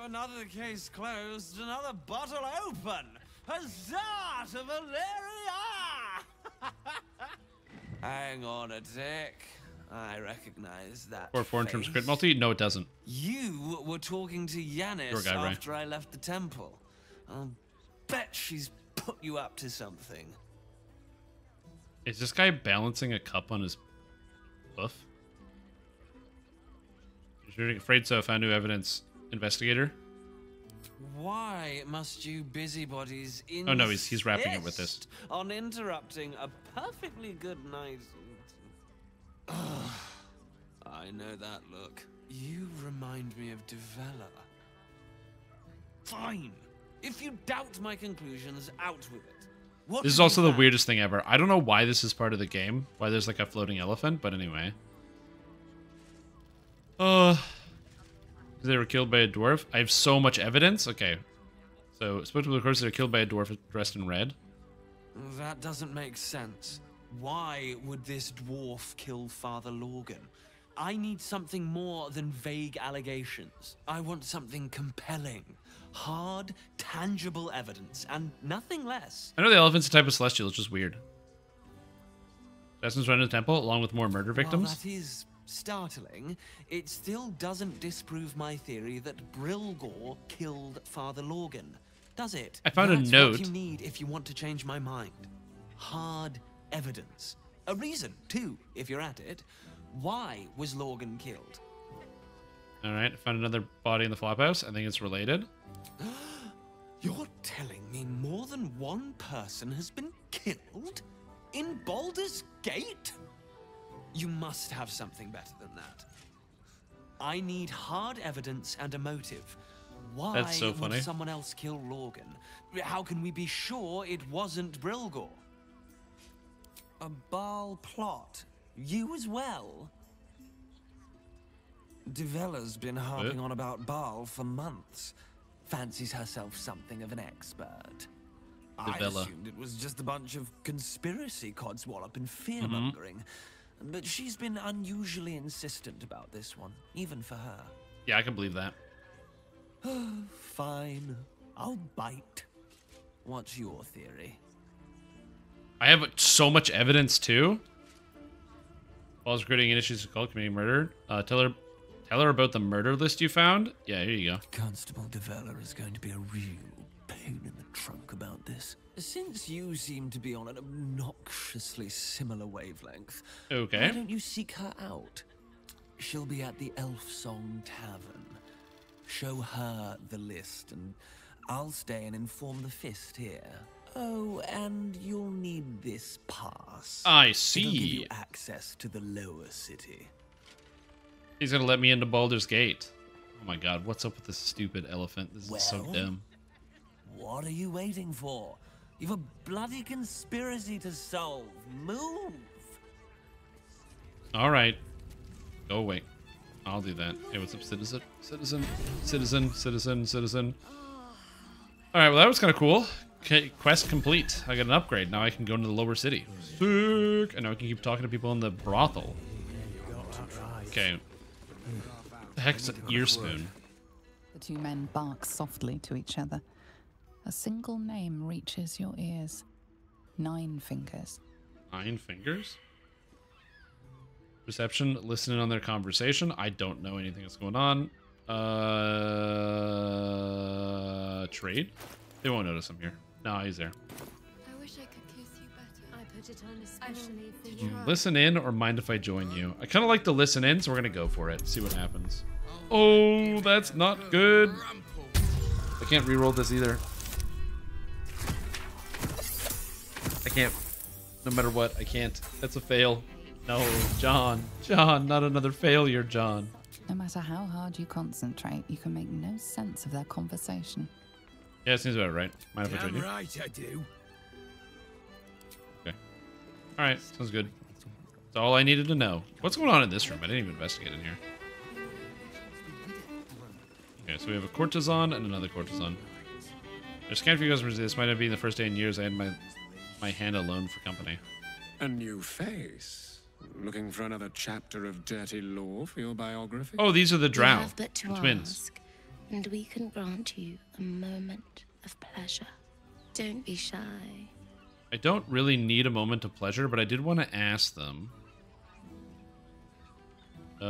Another case closed, another bottle open. Huzzah to Valeria! Hang on a tick. I recognize that. Or four in terms crit multi? No, it doesn't. You were talking to Yanis Your guy, Ray. after I left the temple. I'll bet she's put you up to something. Is this guy balancing a cup on his hoof? Afraid so. Found new evidence. Investigator. Why must you busybodies Oh, no, he's- he's wrapping it with this. On interrupting a perfectly good night. Ugh, I know that look. You remind me of Devella. Fine. If you doubt my conclusions, out with it. What This is also the weirdest thing ever. I don't know why this is part of the game. Why there's like a floating elephant, but anyway. Uh, they were killed by a dwarf. I have so much evidence. Okay, so spoke to the corpse. They were killed by a dwarf dressed in red. That doesn't make sense. Why would this dwarf kill Father Lorgan? I need something more than vague allegations. I want something compelling. Hard, tangible evidence, and nothing less. I know the elephant's a type of celestial. It's just weird. Assassins run into the temple along with more murder victims. that is startling, it still doesn't disprove my theory that Brilgor killed Father Lorgan, does it? I found a note. What you need if you want to change my mind. Hard evidence. A reason, too, if you're at it. Why was Lorgan killed? All right, I found another body in the flophouse. I think it's related. You're telling me more than one person has been killed? In Baldur's Gate? You must have something better than that. I need hard evidence and a motive. Why That's so funny. would someone else kill Lorgan? How can we be sure it wasn't Brilgor? A Bhaal plot? You as well? Devella's been harping on about Bhaal for months. Fancies herself something of an expert. I assumed it was just a bunch of conspiracy codswallop and Mm-hmm. But she's been unusually insistent about this one, even for her. Yeah, I can believe that. Fine, I'll bite. What's your theory? I have so much evidence too. While recruiting initiatives to call committing murder. Uh, tell her, tell her about the murder list you found. Yeah, here you go. Constable Devella is going to be a real pain in the trunk about this. Since you seem to be on an obnoxiously similar wavelength, Okay. why don't you seek her out? She'll be at the Elf Song Tavern. Show her the list, and I'll stay and inform the Fist here. Oh, and you'll need this pass. I see. It'll give you access to the lower city. He's gonna let me into Baldur's Gate. Oh my god, what's up with this stupid elephant? This is so Well? dumb. What are you waiting for? You've a bloody conspiracy to solve. Move! All right, oh, go away. I'll do that. Hey, what's up, citizen? Citizen, citizen, citizen, citizen. All right, well that was kind of cool. Okay, quest complete. I got an upgrade. Now I can go into the lower city. Sick. And now I can keep talking to people in the brothel. Okay. The heck's an ear spoon? The two men bark softly to each other. A single name reaches your ears. Nine fingers. Nine fingers? Perception, listening on their conversation. I don't know anything that's going on. Uh, trade? They won't notice I'm here. No, he's there. Listen in or mind if I join you? I kind of like to listen in, so we're going to go for it. See what happens. Oh, that's not good. I can't re-roll this either. I can't. No matter what, I can't. That's a fail. No, John. John, not another failure, John. No matter how hard you concentrate, you can make no sense of their conversation. Yeah, it seems about right. Mind if I join you? right I do. Okay. All right, sounds good. That's all I needed to know. What's going on in this room? I didn't even investigate in here. Okay, so we have a courtesan and another courtesan. There's scanned for you customers. This might not be the first day in years I had my my hand alone for company. A new face. Looking for another chapter of dirty law for your biography? Oh, these are the You drow have but to the twins. ask, and we can grant you a moment of pleasure. Don't be shy. I don't really need a moment of pleasure, but I did want to ask them. Uh,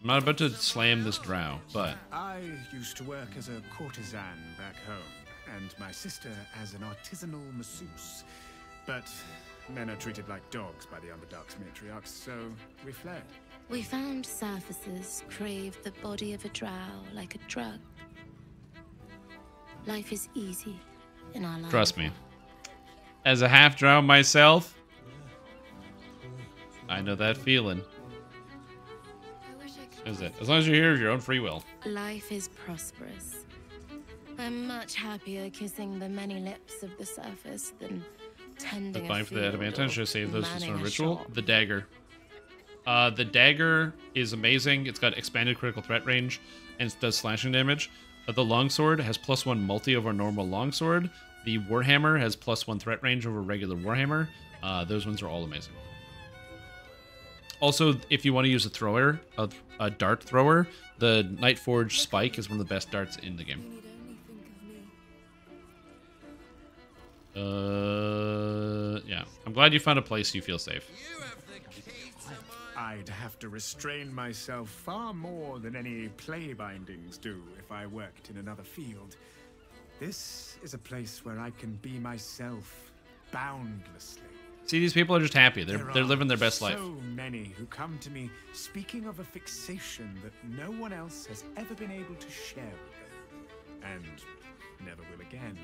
I'm not about to slam this drow, but I used to work as a courtesan back home, and my sister as an artisanal masseuse. But men are treated like dogs by the Underdark's matriarchs, so we fled. We found surfaces crave the body of a drow like a drug. Life is easy in our trust me. As a half drow myself, I know that feeling. Is it? As long as you're here of your own free will. Life is prosperous. I'm much happier kissing the many lips of the surface than tending Applying for the advantage, should I save those a a ritual? shop. The dagger. Uh, the dagger is amazing. It's got expanded critical threat range and it does slashing damage. Uh, the longsword has plus one multi over normal longsword. The warhammer has plus one threat range over regular warhammer. Uh, those ones are all amazing. Also, if you want to use a thrower, a, a dart thrower, the Nightforge Spike is one of the best darts in the game. Uh, yeah. I'm glad you found a place you feel safe. I'd have to restrain myself far more than any play bindings do if I worked in another field. This is a place where I can be myself boundlessly. See, these people are just happy. They're There they're living their best life. So many who come to me speaking of a fixation that no one else has ever been able to share with them, and never will again.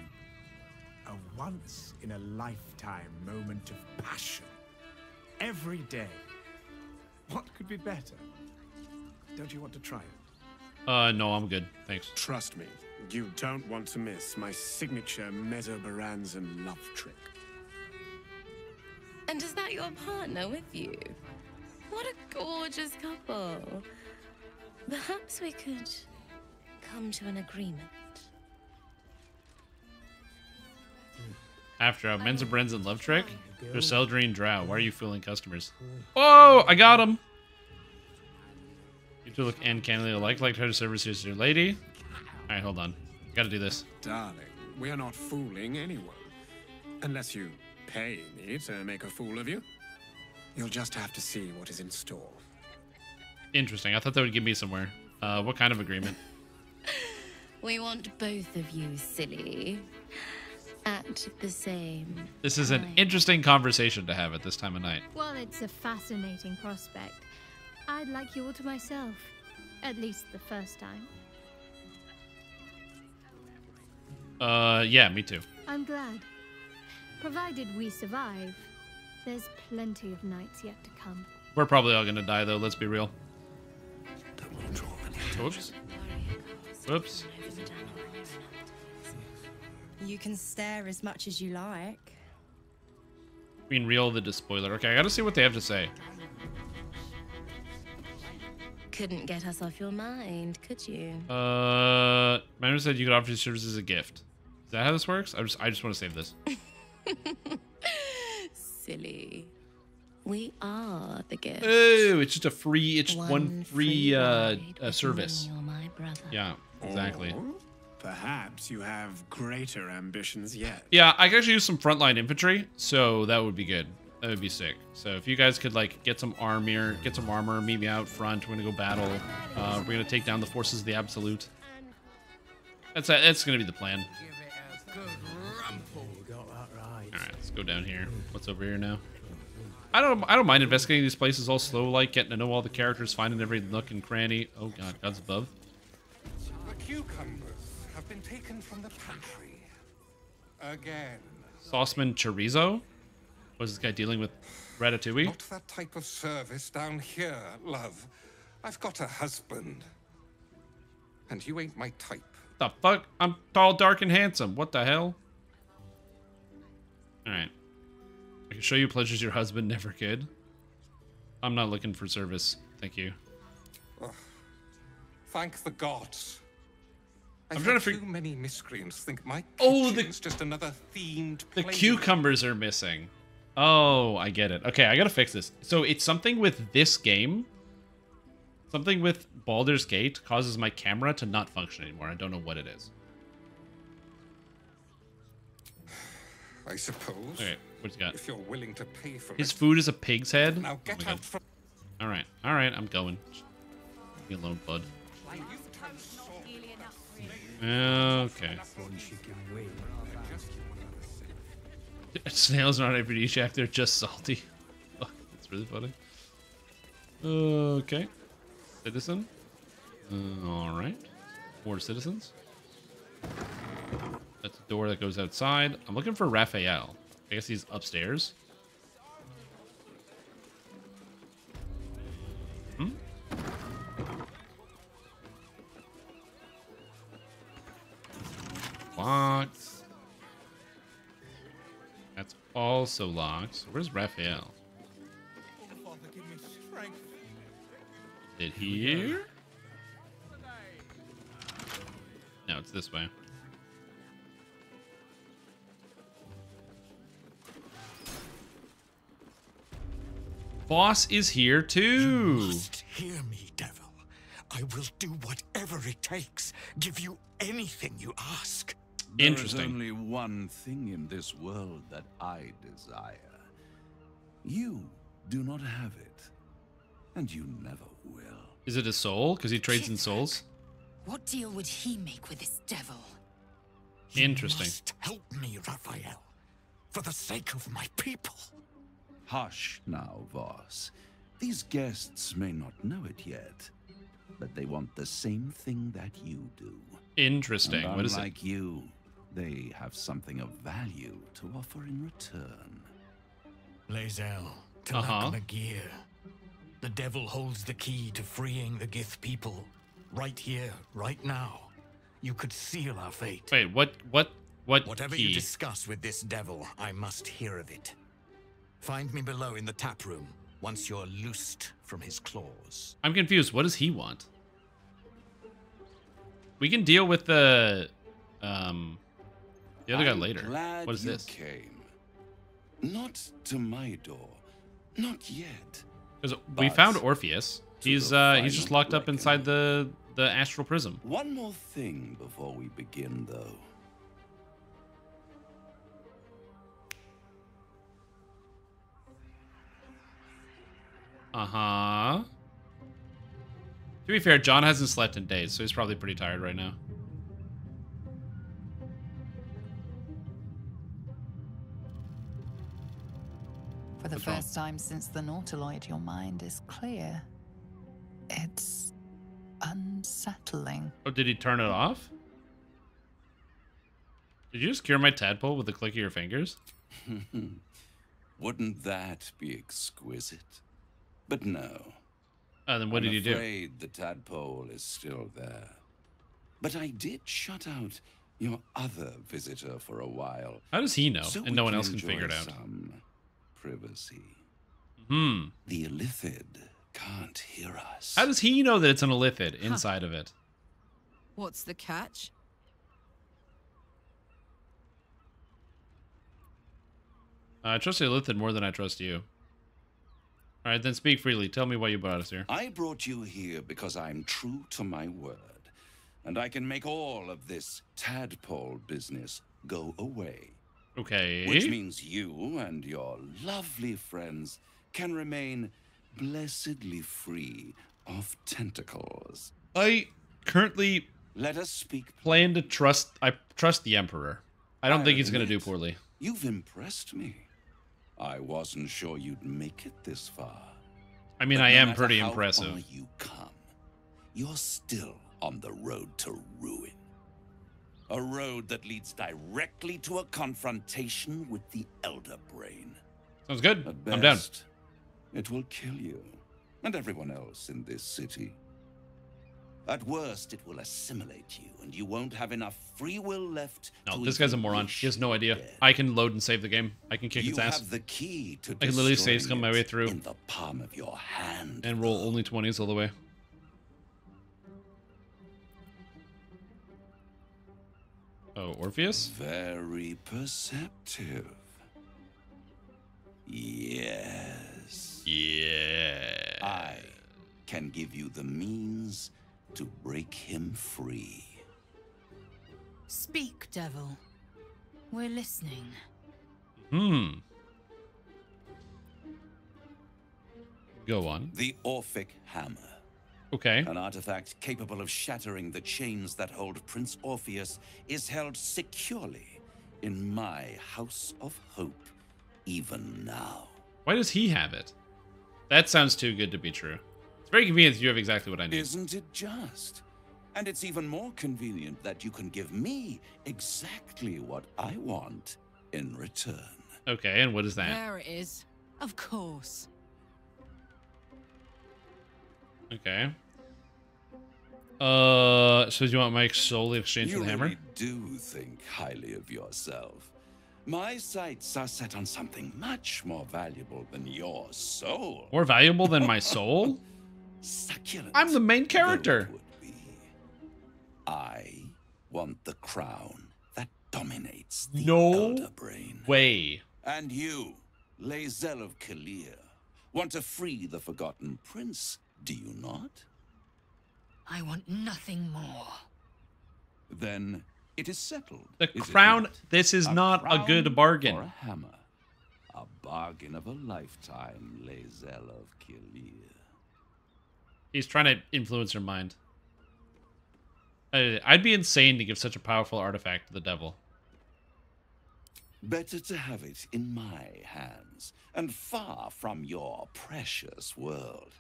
A once in a lifetime moment of passion. Every day. What could be better? Don't you want to try it? Uh, no, I'm good. Thanks. Trust me, you don't want to miss my signature Menzoberranzan love trick. And is that your partner with you? What a gorgeous couple. Perhaps we could come to an agreement. After uh, Menza Brenz Love Trick. There's Celdrine Drow. Why are you fooling customers? Oh, I got him. You two look uncannily alike. Like her service is your lady. All right, hold on. Gotta do this. Darling, we are not fooling anyone. Unless you pay me to make a fool of you. You'll just have to see what is in store. Interesting. I thought that would get me somewhere. Uh, what kind of agreement? We want both of you, silly, at the same. This is an interesting conversation to have at this time of night. Well, it's a fascinating prospect. I'd like you all to myself. At least the first time. Uh, yeah, me too. I'm glad. Provided we survive, there's plenty of nights yet to come. We're probably all gonna die though. Let's be real. Oops. Whoops. You can stare as much as you like. I mean, real, the despoiler. Okay, I gotta see what they have to say. Couldn't get us off your mind, could you? Uh, Manu said you could offer your services as a gift. Is that how this works? I just, I just want to save this. Silly. We are the gift. Oh, it's just a free, it's one, One free, free uh, uh service. me or my brother. Yeah, exactly. Or perhaps you have greater ambitions yet. Yeah, I could actually use some frontline infantry, so that would be good. That would be sick. So if you guys could like get some armor, get some armor, meet me out front. We're gonna go battle. Uh, we're gonna take down the forces of the Absolute. That's that's gonna be the plan. All right, let's go down here. What's over here now? I don't I don't mind investigating these places all slow, like getting to know all the characters, finding every nook and cranny. Oh God, God's above. The cucumbers taken from the pantry. Again. Sauceman chorizo. Was this guy dealing with ratatouille? Not that type of service down here, love. I've got a husband. And you ain't my type. The fuck? I'm tall, dark, and handsome. What the hell? Alright. I can show you pleasures your husband never could. I'm not looking for service. Thank you. Thank the gods. I've I'm trying to fig- too many miscreants think my Oh, the- just another themed The play- cucumbers are missing. Oh, I get it. Okay, I gotta fix this. So it's something with this game. Something with Baldur's Gate causes my camera to not function anymore. I don't know what it is. I suppose. Okay, what's he got? If you're willing to pay for His it. food is a pig's head. Now Oh get God. out from. All right, all right, I'm going. Leave me alone, bud. Okay. Snails are not aphrodisiac, they're just salty. Fuck, that's really funny. Okay. Citizen. Uh, Alright. More citizens. That's a door that goes outside. I'm looking for Raphael. I guess he's upstairs. Locked. That's also locked. Where's Raphael? Is it here? No, it's this way. Boss is here too. Hear me, devil. I will do whatever it takes. Give you anything you ask. Interesting. There is only one thing in this world that I desire. You do not have it, and you never will. Is it a soul? Because he trades in souls? What deal would he make with this devil? Interesting. Help me, Raphael. For the sake of my people. Hush now, Voss. These guests may not know it yet, but they want the same thing that you do. Interesting. And What is it? unlike you, they have something of value to offer in return. Lae'zel, Uh-huh. Talak The devil holds the key to freeing the Gith people. Right here, right now. You could seal our fate. Wait, what? What? What? Whatever key? you discuss with this devil, I must hear of it. Find me below in the tap room once you're loosed from his claws. I'm confused. What does he want? We can deal with the, um, The other guy later. What is this? Came. Not to my door. Not yet. Because we found Orpheus. He's uh he's just locked up inside the the astral prism. One more thing before we begin, though. Uh huh. To be fair, John hasn't slept in days, so he's probably pretty tired right now. For the What's wrong? first time since the Nautiloid, your mind is clear. It's unsettling. Oh, did he turn it off? Did you just cure my tadpole with a click of your fingers? Wouldn't that be exquisite? But no. Uh, then what I'm did you do? afraid the tadpole is still there. But I did shut out your other visitor for a while. How does he know, so and no one else can figure it out? Some privacy. Hmm. The Illithid can't hear us. How does he know that it's an Illithid inside of it? What's the catch? I trust the Illithid more than I trust you. All right, then speak freely. Tell me why you brought us here. I brought you here because I'm true to my word, and I can make all of this tadpole business go away. Okay. Which means you and your lovely friends can remain blessedly free of tentacles. I currently let us speak. Plan to trust. I trust the Emperor. I don't I'll think he's going to do poorly. You've impressed me. I wasn't sure you'd make it this far. I mean, But I no am pretty impressive. you come, you're still on the road to ruin. A road that leads directly to a confrontation with the Elder Brain. Sounds good. At I'm down. best, It will kill you and everyone else in this city. At worst, it will assimilate you, and you won't have enough free will left. No, this guy's a moron. He has no idea. I can load and save the game. I can kick you its ass. have the key to I can literally save scum my way through in the palm of your hand. and roll only 20s all the way. Oh, Orpheus? Very perceptive. Yes. Yeah. I can give you the means to break him free. Speak, devil. We're listening. Hmm. Go on. The Orphic Hammer. Okay. An artifact capable of shattering the chains that hold Prince Orpheus is held securely in my House of Hope, even now. Why does he have it? That sounds too good to be true. It's very convenient that you have exactly what I need. Isn't it just? And it's even more convenient that you can give me exactly what I want in return. Okay, and what is that? There it is. Of course. Okay. Uh, so do you want my soul in exchange you for the hammer? really do think highly of yourself. My sights are set on something much more valuable than your soul. More valuable than my soul? Succulent. I'm the main character. I want the crown that dominates the No Elder Brain. way. And you, Lae'zel of K'liir, want to free the Forgotten Prince, do you not? I want nothing more. Then it is settled. The is crown. This is A not a good bargain. For a hammer. A bargain of a lifetime, Lae'zel of K'liir. He's trying to influence her mind. I'd be insane to give such a powerful artifact to the devil. Better to have it in my hands and far from your precious world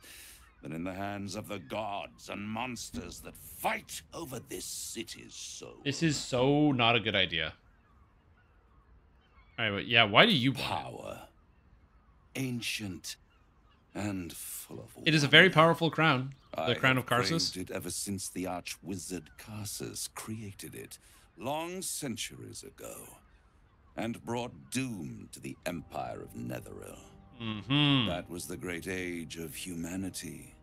than in the hands of the gods and monsters that fight over this city's soul. This is so not a good idea. All right, but yeah, why do you power? Ancient and full of It is a very powerful crown. The I crown of Karsus. it ever since the arch wizard Karsus created it long centuries ago and brought doom to the empire of Netheril. Mm-hmm. That was the great age of humanity.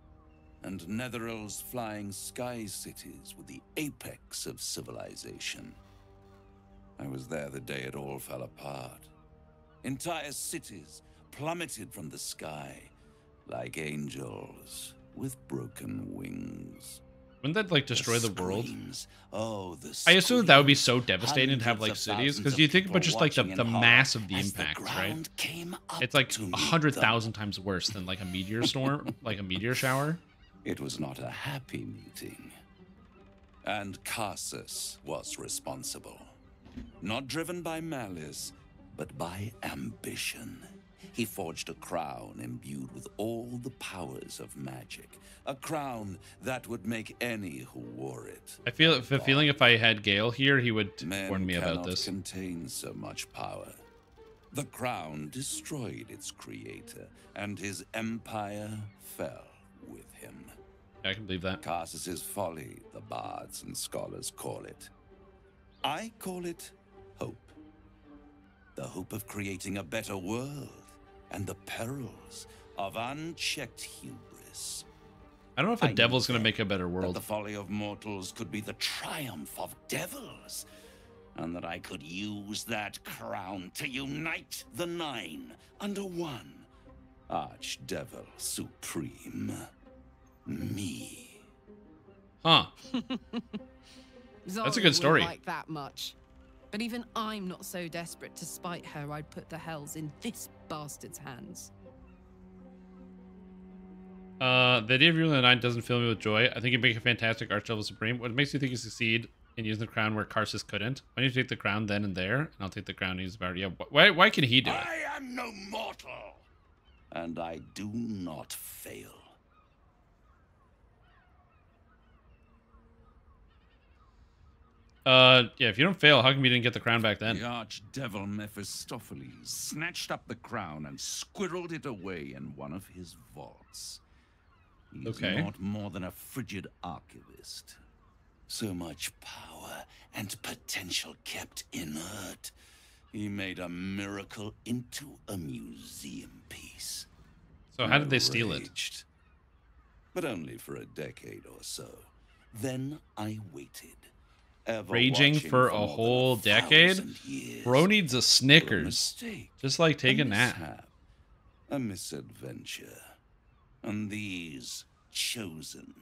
And Netheril's flying sky cities were the apex of civilization. I was there the day it all fell apart. Entire cities plummeted from the sky like angels with broken wings. Wouldn't that like destroy the, world? Oh, the I assume that, would be so devastating to have like cities because you think about just like the, the mass of the as the impact, right? It's like a hundred thousand times worse than like a meteor storm, like a meteor shower. It was not a happy meeting. And Karsus was responsible. Not driven by malice, but by ambition. He forged a crown imbued with all the powers of magic. A crown that would make any who wore it. I feel the feeling if I had Gale here, he would Men warn me about this. contain so much power. The crown destroyed its creator, and his empire fell. I can believe that. Karsus's folly, the bards and scholars call it. I call it hope. The hope of creating a better world, and the perils of unchecked hubris. I don't know if the I devil's gonna make a better world. the folly of mortals could be the triumph of devils, and that I could use that crown to unite the Nine under one Archdevil Supreme. Me. Huh. That's a good wouldn't story. Like that much. But even I'm not so desperate to spite her. I'd put the hells in this bastard's hands. Uh, the idea of ruling the nine doesn't fill me with joy. I think you make a fantastic Archdevil Supreme. What makes you think you succeed in using the crown where Karsus couldn't? Why don't you take the crown then and there? And I'll take the crown and use about Yeah. Why? Why can he do it? I am no mortal, and I do not fail. Uh, yeah. If you don't fail, how come you didn't get the crown back then? The archdevil Mephistopheles snatched up the crown and squirreled it away in one of his vaults. He's Okay. not more than a frigid archivist. So much power and potential kept inert. He made a miracle into a museum piece. So how did they steal it? But only for a decade or so. Then I waited. Raging for a whole decade? Bro needs a Snickers. mistake, Just like take a nap. mishap, A misadventure. And these chosen,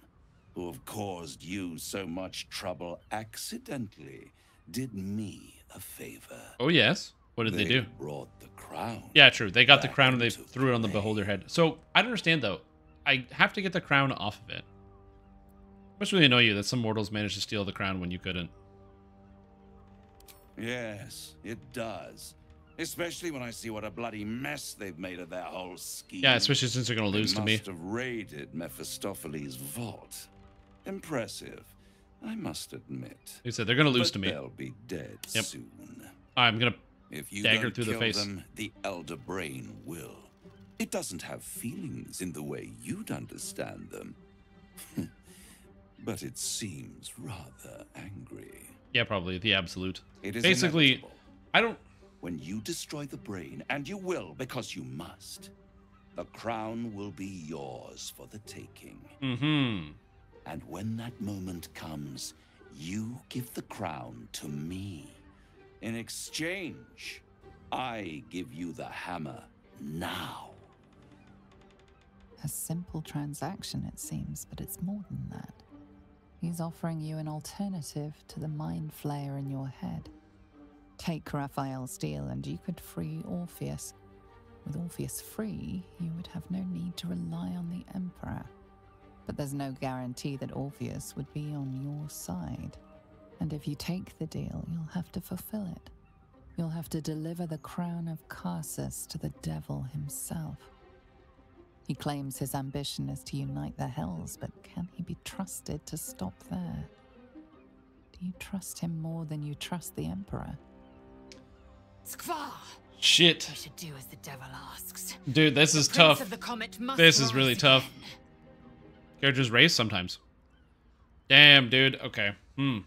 who have caused you so much trouble accidentally, did me a favor. Oh yes. What did they, do? Brought the crown. Yeah, true. They got the crown and they threw it on the beholder head. So I don't understand though. I have to get the crown off of it. Must really annoy you that some mortals managed to steal the crown when you couldn't. Yes, it does. Especially when I see what a bloody mess they've made of their whole scheme. Yeah, especially since they're gonna They lose to me. must have raided Mephistopheles' vault. Impressive, I must admit. I said, they're gonna lose But to me. They'll be dead Yep. soon. I'm gonna If you dagger through the kill face. them, the Elder Brain will. It doesn't have feelings in the way you'd understand them. but it seems rather angry. Yeah, probably the absolute. It is Basically, inevitable. I don't. When you destroy the brain, and you will because you must, the crown will be yours for the taking. Mm-hmm. And when that moment comes, you give the crown to me. In exchange, I give you the hammer now. A simple transaction, it seems, but it's more than that. He's offering you an alternative to the mind flayer in your head. Take Raphael's deal, and you could free Orpheus. With Orpheus free, you would have no need to rely on the Emperor. But there's no guarantee that Orpheus would be on your side. And if you take the deal, you'll have to fulfill it. You'll have to deliver the crown of Karsus to the devil himself. He claims his ambition is to unite the hells, but can he be trusted to stop there? Do you trust him more than you trust the Emperor? Skvar! Shit. We should do as the devil asks. Dude, this The is tough. of the Comet must This is rise really tough. Characters race sometimes. Damn, dude. Okay. Hmm.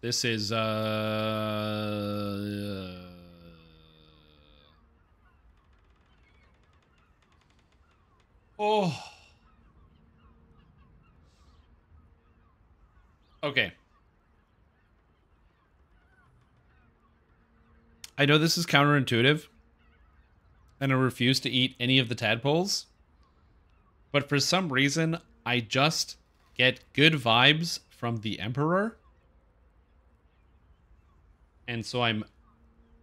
This is uh. Okay. I know this is counterintuitive, and I refuse to eat any of the tadpoles, but for some reason, I just get good vibes from the Emperor. And so I'm,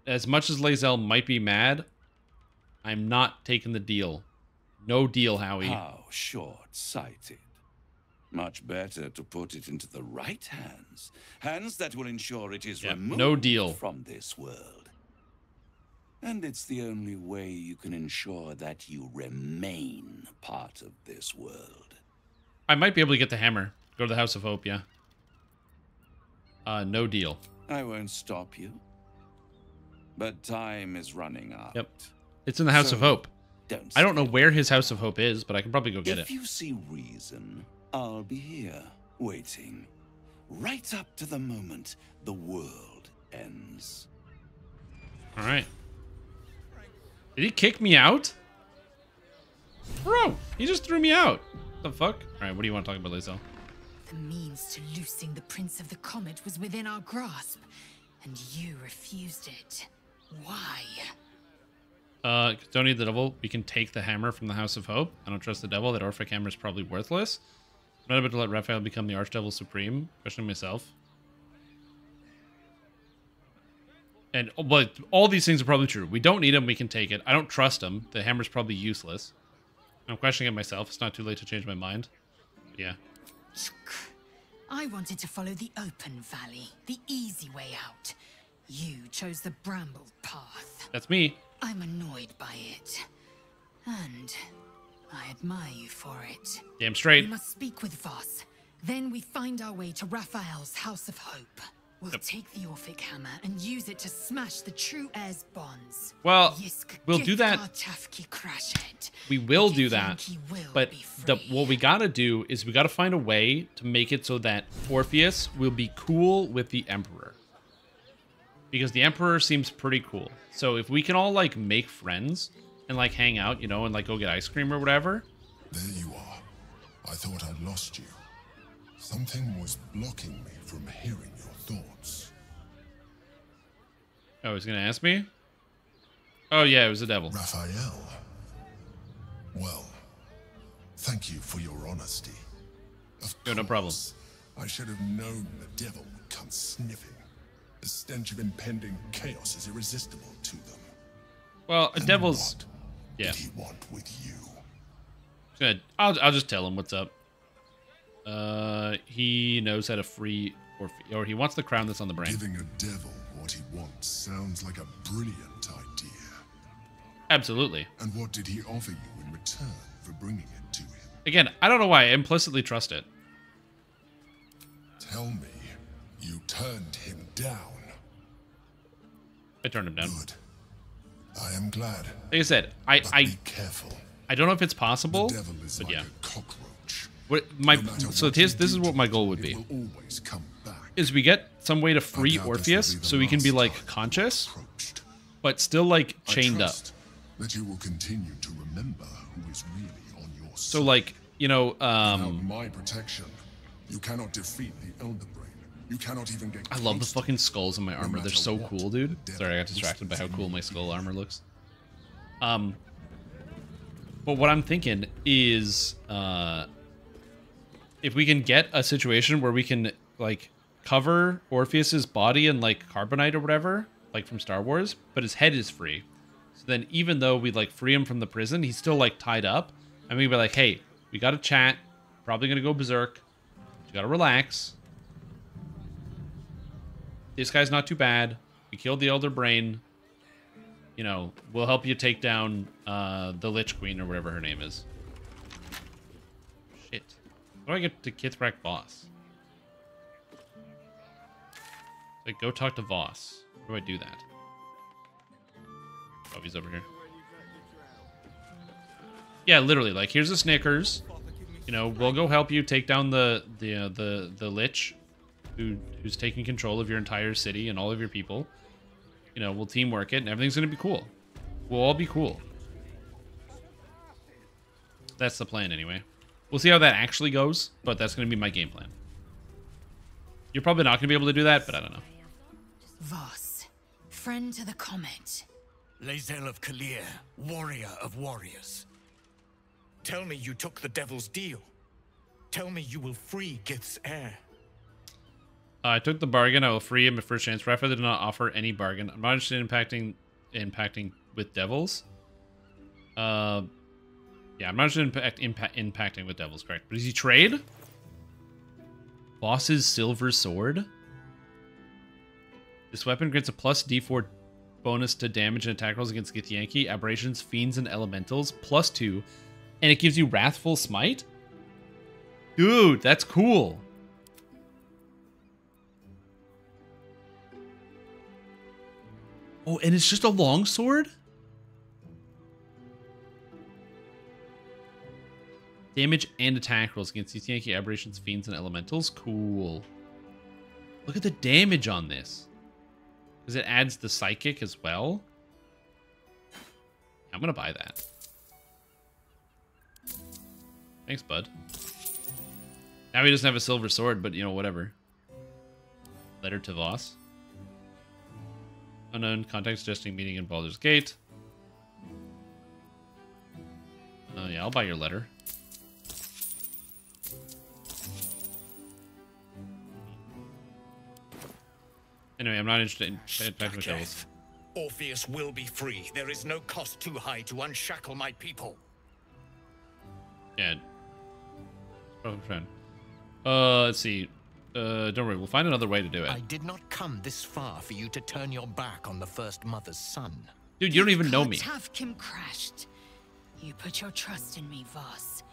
as much as Lazelle might be mad, I'm not taking the deal. No deal, Howie. How short-sighted. Much better to put it into the right hands. Hands that will ensure it is Yeah, removed no deal. from this world. And it's the only way you can ensure that you remain part of this world. I might be able to get the hammer. Go to the House of Hope, yeah. Uh, no deal. I won't stop you. But time is running out. Yep. It's in the House So, of Hope. don't I don't know where his House of Hope is, but I can probably go get if it. you see reason, I'll be here, waiting. Right up to the moment the world ends. All right. Did he kick me out? Bro, he just threw me out. The fuck? All right, what do you want to talk about, Lae'zel? The means to loosing the Prince of the Comet was within our grasp, and you refused it. Why? Uh, don't need the devil. We can take the hammer from the House of Hope. I don't trust the devil. That Orphic hammer is probably worthless. I'm not about to let Raphael become the Archdevil Supreme. Questioning myself. And oh, but all these things are probably true. We don't need him. We can take it. I don't trust him. The hammer's probably useless. I'm questioning it myself. It's not too late to change my mind. Yeah. I wanted to follow the open valley, the easy way out. You chose the bramble path. That's me. I'm annoyed by it. And I admire you for it. Damn straight. We must speak with Voss. Then we find our way to Raphael's House of Hope. We'll take the Orphic Hammer and use it to smash the true heir's bonds. Well, we'll do that. We will do that. But the, what we gotta do is we gotta find a way to make it so that Orpheus will be cool with the Emperor. Because the Emperor seems pretty cool. So if we can all like make friends and like hang out, you know, and like go get ice cream or whatever. There you are. I thought I'd lost you. Something was blocking me from hearing your thoughts. Oh, he's gonna ask me? Oh yeah, it was the devil. Raphael. Well, thank you for your honesty. Of No, no problem. I should have known the devil would come sniffing. The stench of impending chaos is irresistible to them. Well, a devil's. What did he want with you? Good. I'll I'll just tell him what's up. Uh, he knows how to free or or he wants the crown that's on the brain. Giving a devil what he wants sounds like a brilliant idea. Absolutely. And what did he offer you in return for bringing it to him? Again, I don't know why I implicitly trust it. Tell me, you turned him down. I turned him down. Good. I am glad. Like I said, I But I be careful. I don't know if it's possible, The devil is but like yeah. a cockroach. What my No so what you this is what my goal would be. will always come back. Is we get some way to free doubt this will Orpheus so he can be like conscious, but still like chained up. That you will continue to remember who is really on your side. So like you know, Without um, my protection, you cannot defeat the Elder. You cannot even get. I love the fucking skulls in my armor. They're so what cool, dude. Sorry, I got distracted by how cool my skull armor looks. Um, but what I'm thinking is, uh, if we can get a situation where we can like cover Orpheus's body in like carbonite or whatever, like from Star Wars, but his head is free. So then, even though we like free him from the prison, he's still like tied up, and we'd be like, "Hey, we got to chat. Probably gonna go berserk. You gotta relax." This guy's not too bad. We killed the Elder Brain. You know, we'll help you take down uh, the Lich Queen or whatever her name is. Shit. How do I get to Kithrak Voss? Like, go talk to Voss. How do I do that? Oh, he's over here. Yeah, literally. Like, here's the Snickers. You know, we'll go help you take down the the uh, the the Lich, who who's taking control of your entire city and all of your people. You know, we'll teamwork it, and everything's gonna be cool. We'll all be cool. That's the plan, anyway. We'll see how that actually goes, but that's gonna be my game plan. You're probably not gonna be able to do that, but I don't know. Voss, friend to the Comet. Lae'zel of K'liir, warrior of warriors. Tell me you took the Devil's deal. Tell me you will free Gith's heir. I took the bargain. I will free him at first chance. Rafa did not offer any bargain. I'm not interested in impacting impacting with devils. Uh, yeah, I'm not interested in impact, impact, impacting with devils, correct. But does he trade? Voss's silver sword? This weapon grants a plus d4 bonus to damage and attack rolls against Githyanki, aberrations, fiends, and elementals, plus two, and it gives you Wrathful Smite? Dude, that's cool. Oh, and it's just a long sword? Damage and attack rolls against these aberrations, fiends, and elementals. Cool. Look at the damage on this. Because it adds the psychic as well. I'm going to buy that. Thanks, bud. Now he doesn't have a silver sword, but, you know, whatever. Letter to Voss. Unknown contact suggesting meeting in Baldur's Gate. Oh, uh, yeah, I'll buy your letter. Anyway, I'm not interested in of devils. Orpheus will be free. There is no cost too high to unshackle my people. Yeah. friend. Uh, let's see. Uh, don't worry, we'll find another way to do it. I did not come this far for you to turn your back on the first mother's son. Dude, you don't even know me. have Kim crashed. You put your trust in me, Voss.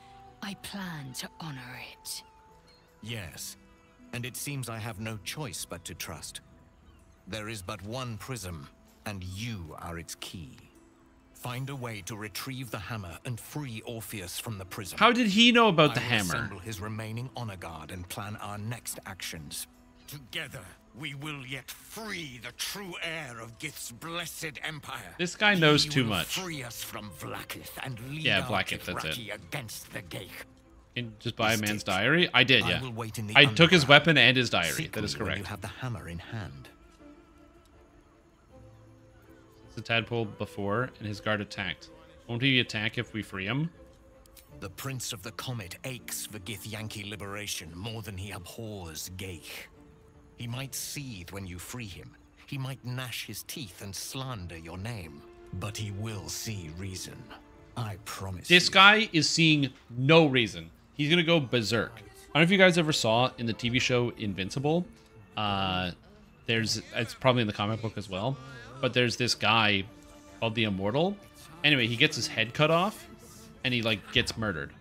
I plan to honor it. Yes, and it seems I have no choice but to trust. There is but one prism, and you are its key. Find a way to retrieve the hammer and free Orpheus from the prison. How did he know about I the will hammer? assemble his remaining honor guard and plan our next actions. Together, we will yet free the true heir of Gith's blessed empire. This guy knows He too will much. Free us from Vlaakith and lead Yeah, our Vlaakith, that's it. Kithraki against the Ghaik. Can just buy a man's diary? I did, I yeah. will wait in the I took his weapon and his diary. Seek That is correct. You have the hammer in hand. The tadpole before, and his guard attacked. Won't he attack if we free him? The Prince of the Comet aches for Githyanki liberation more than he abhors Ghaik. He might seethe when you free him. He might gnash his teeth and slander your name. But he will see reason. I promise This guy is seeing no reason. He's gonna go berserk. I don't know if you guys ever saw in the TV show Invincible. Uh, there's it's probably in the comic book as well, but there's this guy called the Immortal. Anyway, he gets his head cut off, and he like gets murdered.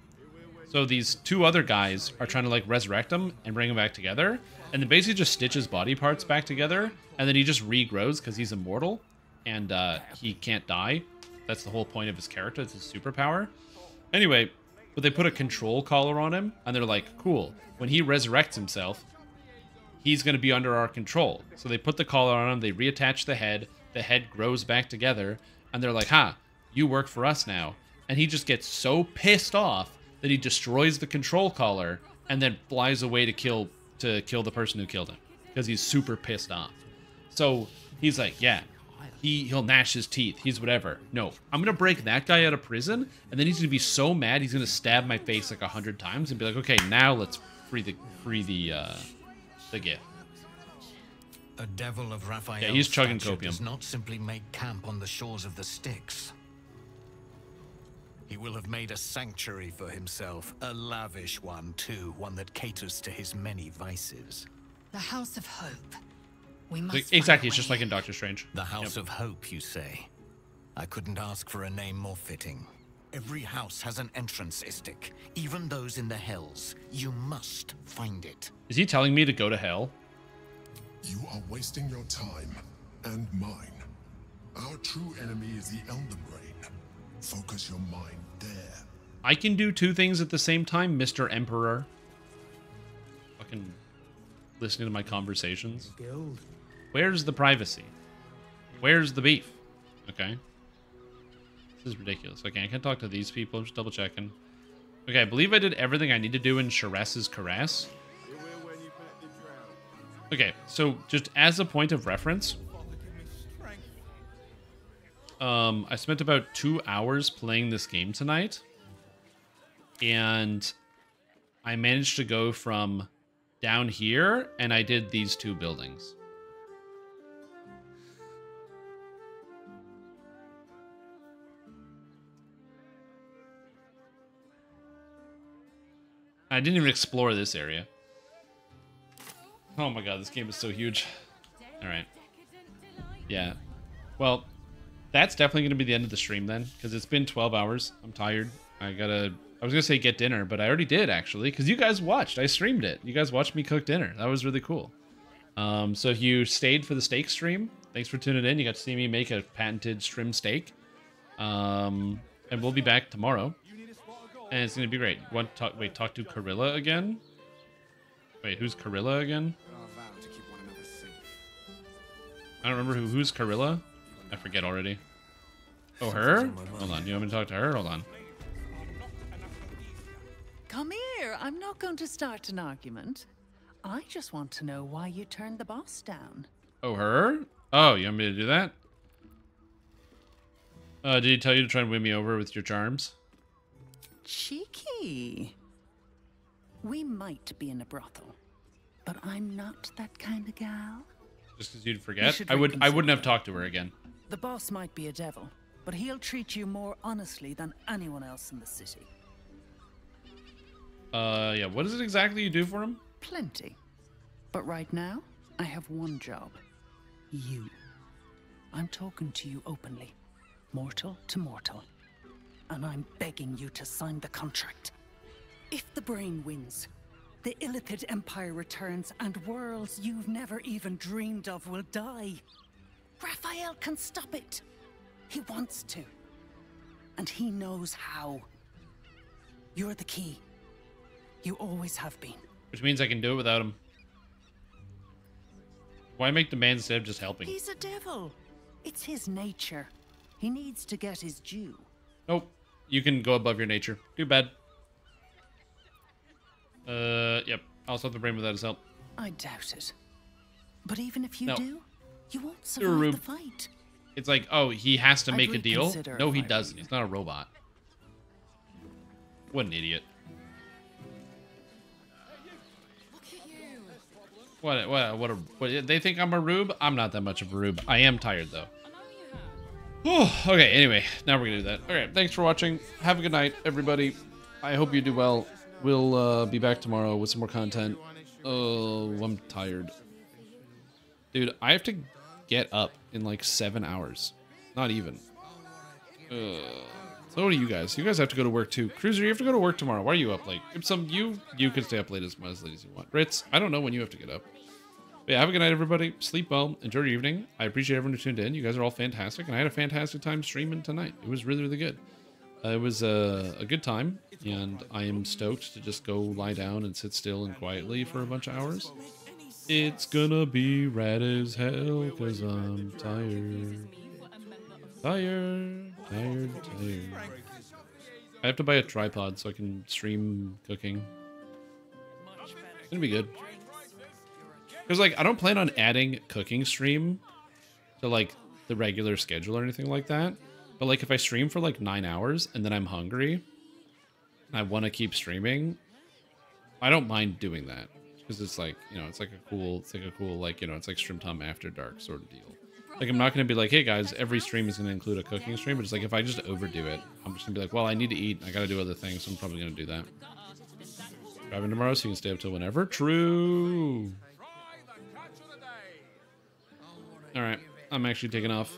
So these two other guys are trying to like resurrect him and bring him back together, and then basically just stitch his body parts back together, and then he just regrows because he's immortal and uh, he can't die. That's the whole point of his character. It's his superpower. Anyway, but they put a control collar on him, and they're like, cool. When he resurrects himself, he's going to be under our control. So they put the collar on him, they reattach the head, the head grows back together, and they're like, ha, you work for us now. And he just gets so pissed off that he destroys the control collar and then flies away to kill to kill the person who killed him because he's super pissed off. So he's like, yeah, he he'll gnash his teeth. He's whatever. No, I'm gonna break that guy out of prison, and then he's gonna be so mad he's gonna stab my face like a hundred times and be like, okay, now let's free the free the uh, the gift. A devil of Raphael Yeah, he's chugging stature copium. does not simply make camp on the shores of the Styx. He will have made a sanctuary for himself, a lavish one too, one that caters to his many vices. The House of Hope. We Like, must exactly, it's just like in Doctor Strange. The House Yep. of Hope, you say? I couldn't ask for a name more fitting. Every house has an entrance istic, even those in the hells. You must find it. Is he telling me to go to hell? You are wasting your time and mine. Our true enemy is the Elder Brain. Focus your mind there. I can do two things at the same time, Mr. Emperor. Fucking listening to my conversations. Guild. Where's the privacy? Where's the beef? Okay. This is ridiculous. Okay, I can't talk to these people. I'm just double checking. Okay, I believe I did everything I need to do in Sharess's Caress. Okay, so just as a point of reference, Um, I spent about two hours playing this game tonight, and I managed to go from down here, and I did these two buildings. I didn't even explore this area. Oh my god, this game is so huge. Alright. Yeah. Well, that's definitely going to be the end of the stream then, because it's been 12 hours. I'm tired. I gotta... I was going to say get dinner, but I already did, actually, because you guys watched. I streamed it. You guys watched me cook dinner. That was really cool. Um, so if you stayed for the steak stream, thanks for tuning in. You got to see me make a patented shrimp steak. Um, and we'll be back tomorrow. And it's going to be great. Want to talk, wait, talk to Carilla again? Wait, who's Carilla again? I don't remember who who's Carilla. I forget already. Oh, her? Hold on. You want me to talk to her? Hold on. Come here. I'm not going to start an argument. I just want to know why you turned the boss down. Oh, her? Oh, you want me to do that? Uh, did he tell you to try and win me over with your charms? Cheeky. We might be in a brothel, but I'm not that kind of gal. Just because you'd forget? should I would. I wouldn't have talked to her again. The boss might be a devil, but he'll treat you more honestly than anyone else in the city. Uh, yeah. What is it exactly you do for him? Plenty. But right now, I have one job. You. I'm talking to you openly, mortal to mortal. And I'm begging you to sign the contract. If the brain wins, the Illithid Empire returns and worlds you've never even dreamed of will die. Raphael can stop it. He wants to. And he knows how. You're the key. You always have been. Which means I can do it without him. Why make demands instead of just helping? He's a devil. It's his nature. He needs to get his due. Nope. You can go above your nature. Too bad. Uh, yep. I'll stop the brain without his help. I doubt it. But even if you No. do, you won't survive the fight. It's like, oh, he has to I'd make a deal. No, he doesn't. He's not a robot. What an idiot. What? What? What? A, what? They think I'm a rube. I'm not that much of a rube. I am tired though. okay. Anyway, now we're gonna do that. All right. Thanks for watching. Have a good night, everybody. I hope you do well. We'll uh, be back tomorrow with some more content. Oh, I'm tired, dude. I have to get up in like seven hours. Not even. Uh, so do you guys. You guys have to go to work too. Cruiser, you have to go to work tomorrow. Why are you up late? Some you you can stay up late as much as late as you want. Ritz, I don't know when you have to get up. But yeah, have a good night, everybody. Sleep well. Enjoy your evening. I appreciate everyone who tuned in. You guys are all fantastic, and I had a fantastic time streaming tonight. It was really, really good. Uh, it was uh, a good time, and I am stoked to just go lie down and sit still and quietly for a bunch of hours. It's gonna be rad as hell because I'm tired. Tired, tired, tired. I have to buy a tripod so I can stream cooking. It's gonna be good. Because, like, I don't plan on adding cooking stream to, like, the regular schedule or anything like that. But, like, if I stream for, like, nine hours and then I'm hungry and I want to keep streaming, I don't mind doing that. Because it's, like, you know, it's like a cool, it's like a cool, like, you know, it's like Stream Time After Dark sort of deal. Like, I'm not going to be like, hey, guys, every stream is going to include a cooking stream. But it's like, if I just overdo it, I'm just to be like, well, I need to eat. I got to do other things. So I'm probably going to do that. Driving tomorrow so you can stay up till whenever? True. All right. I'm actually taking off.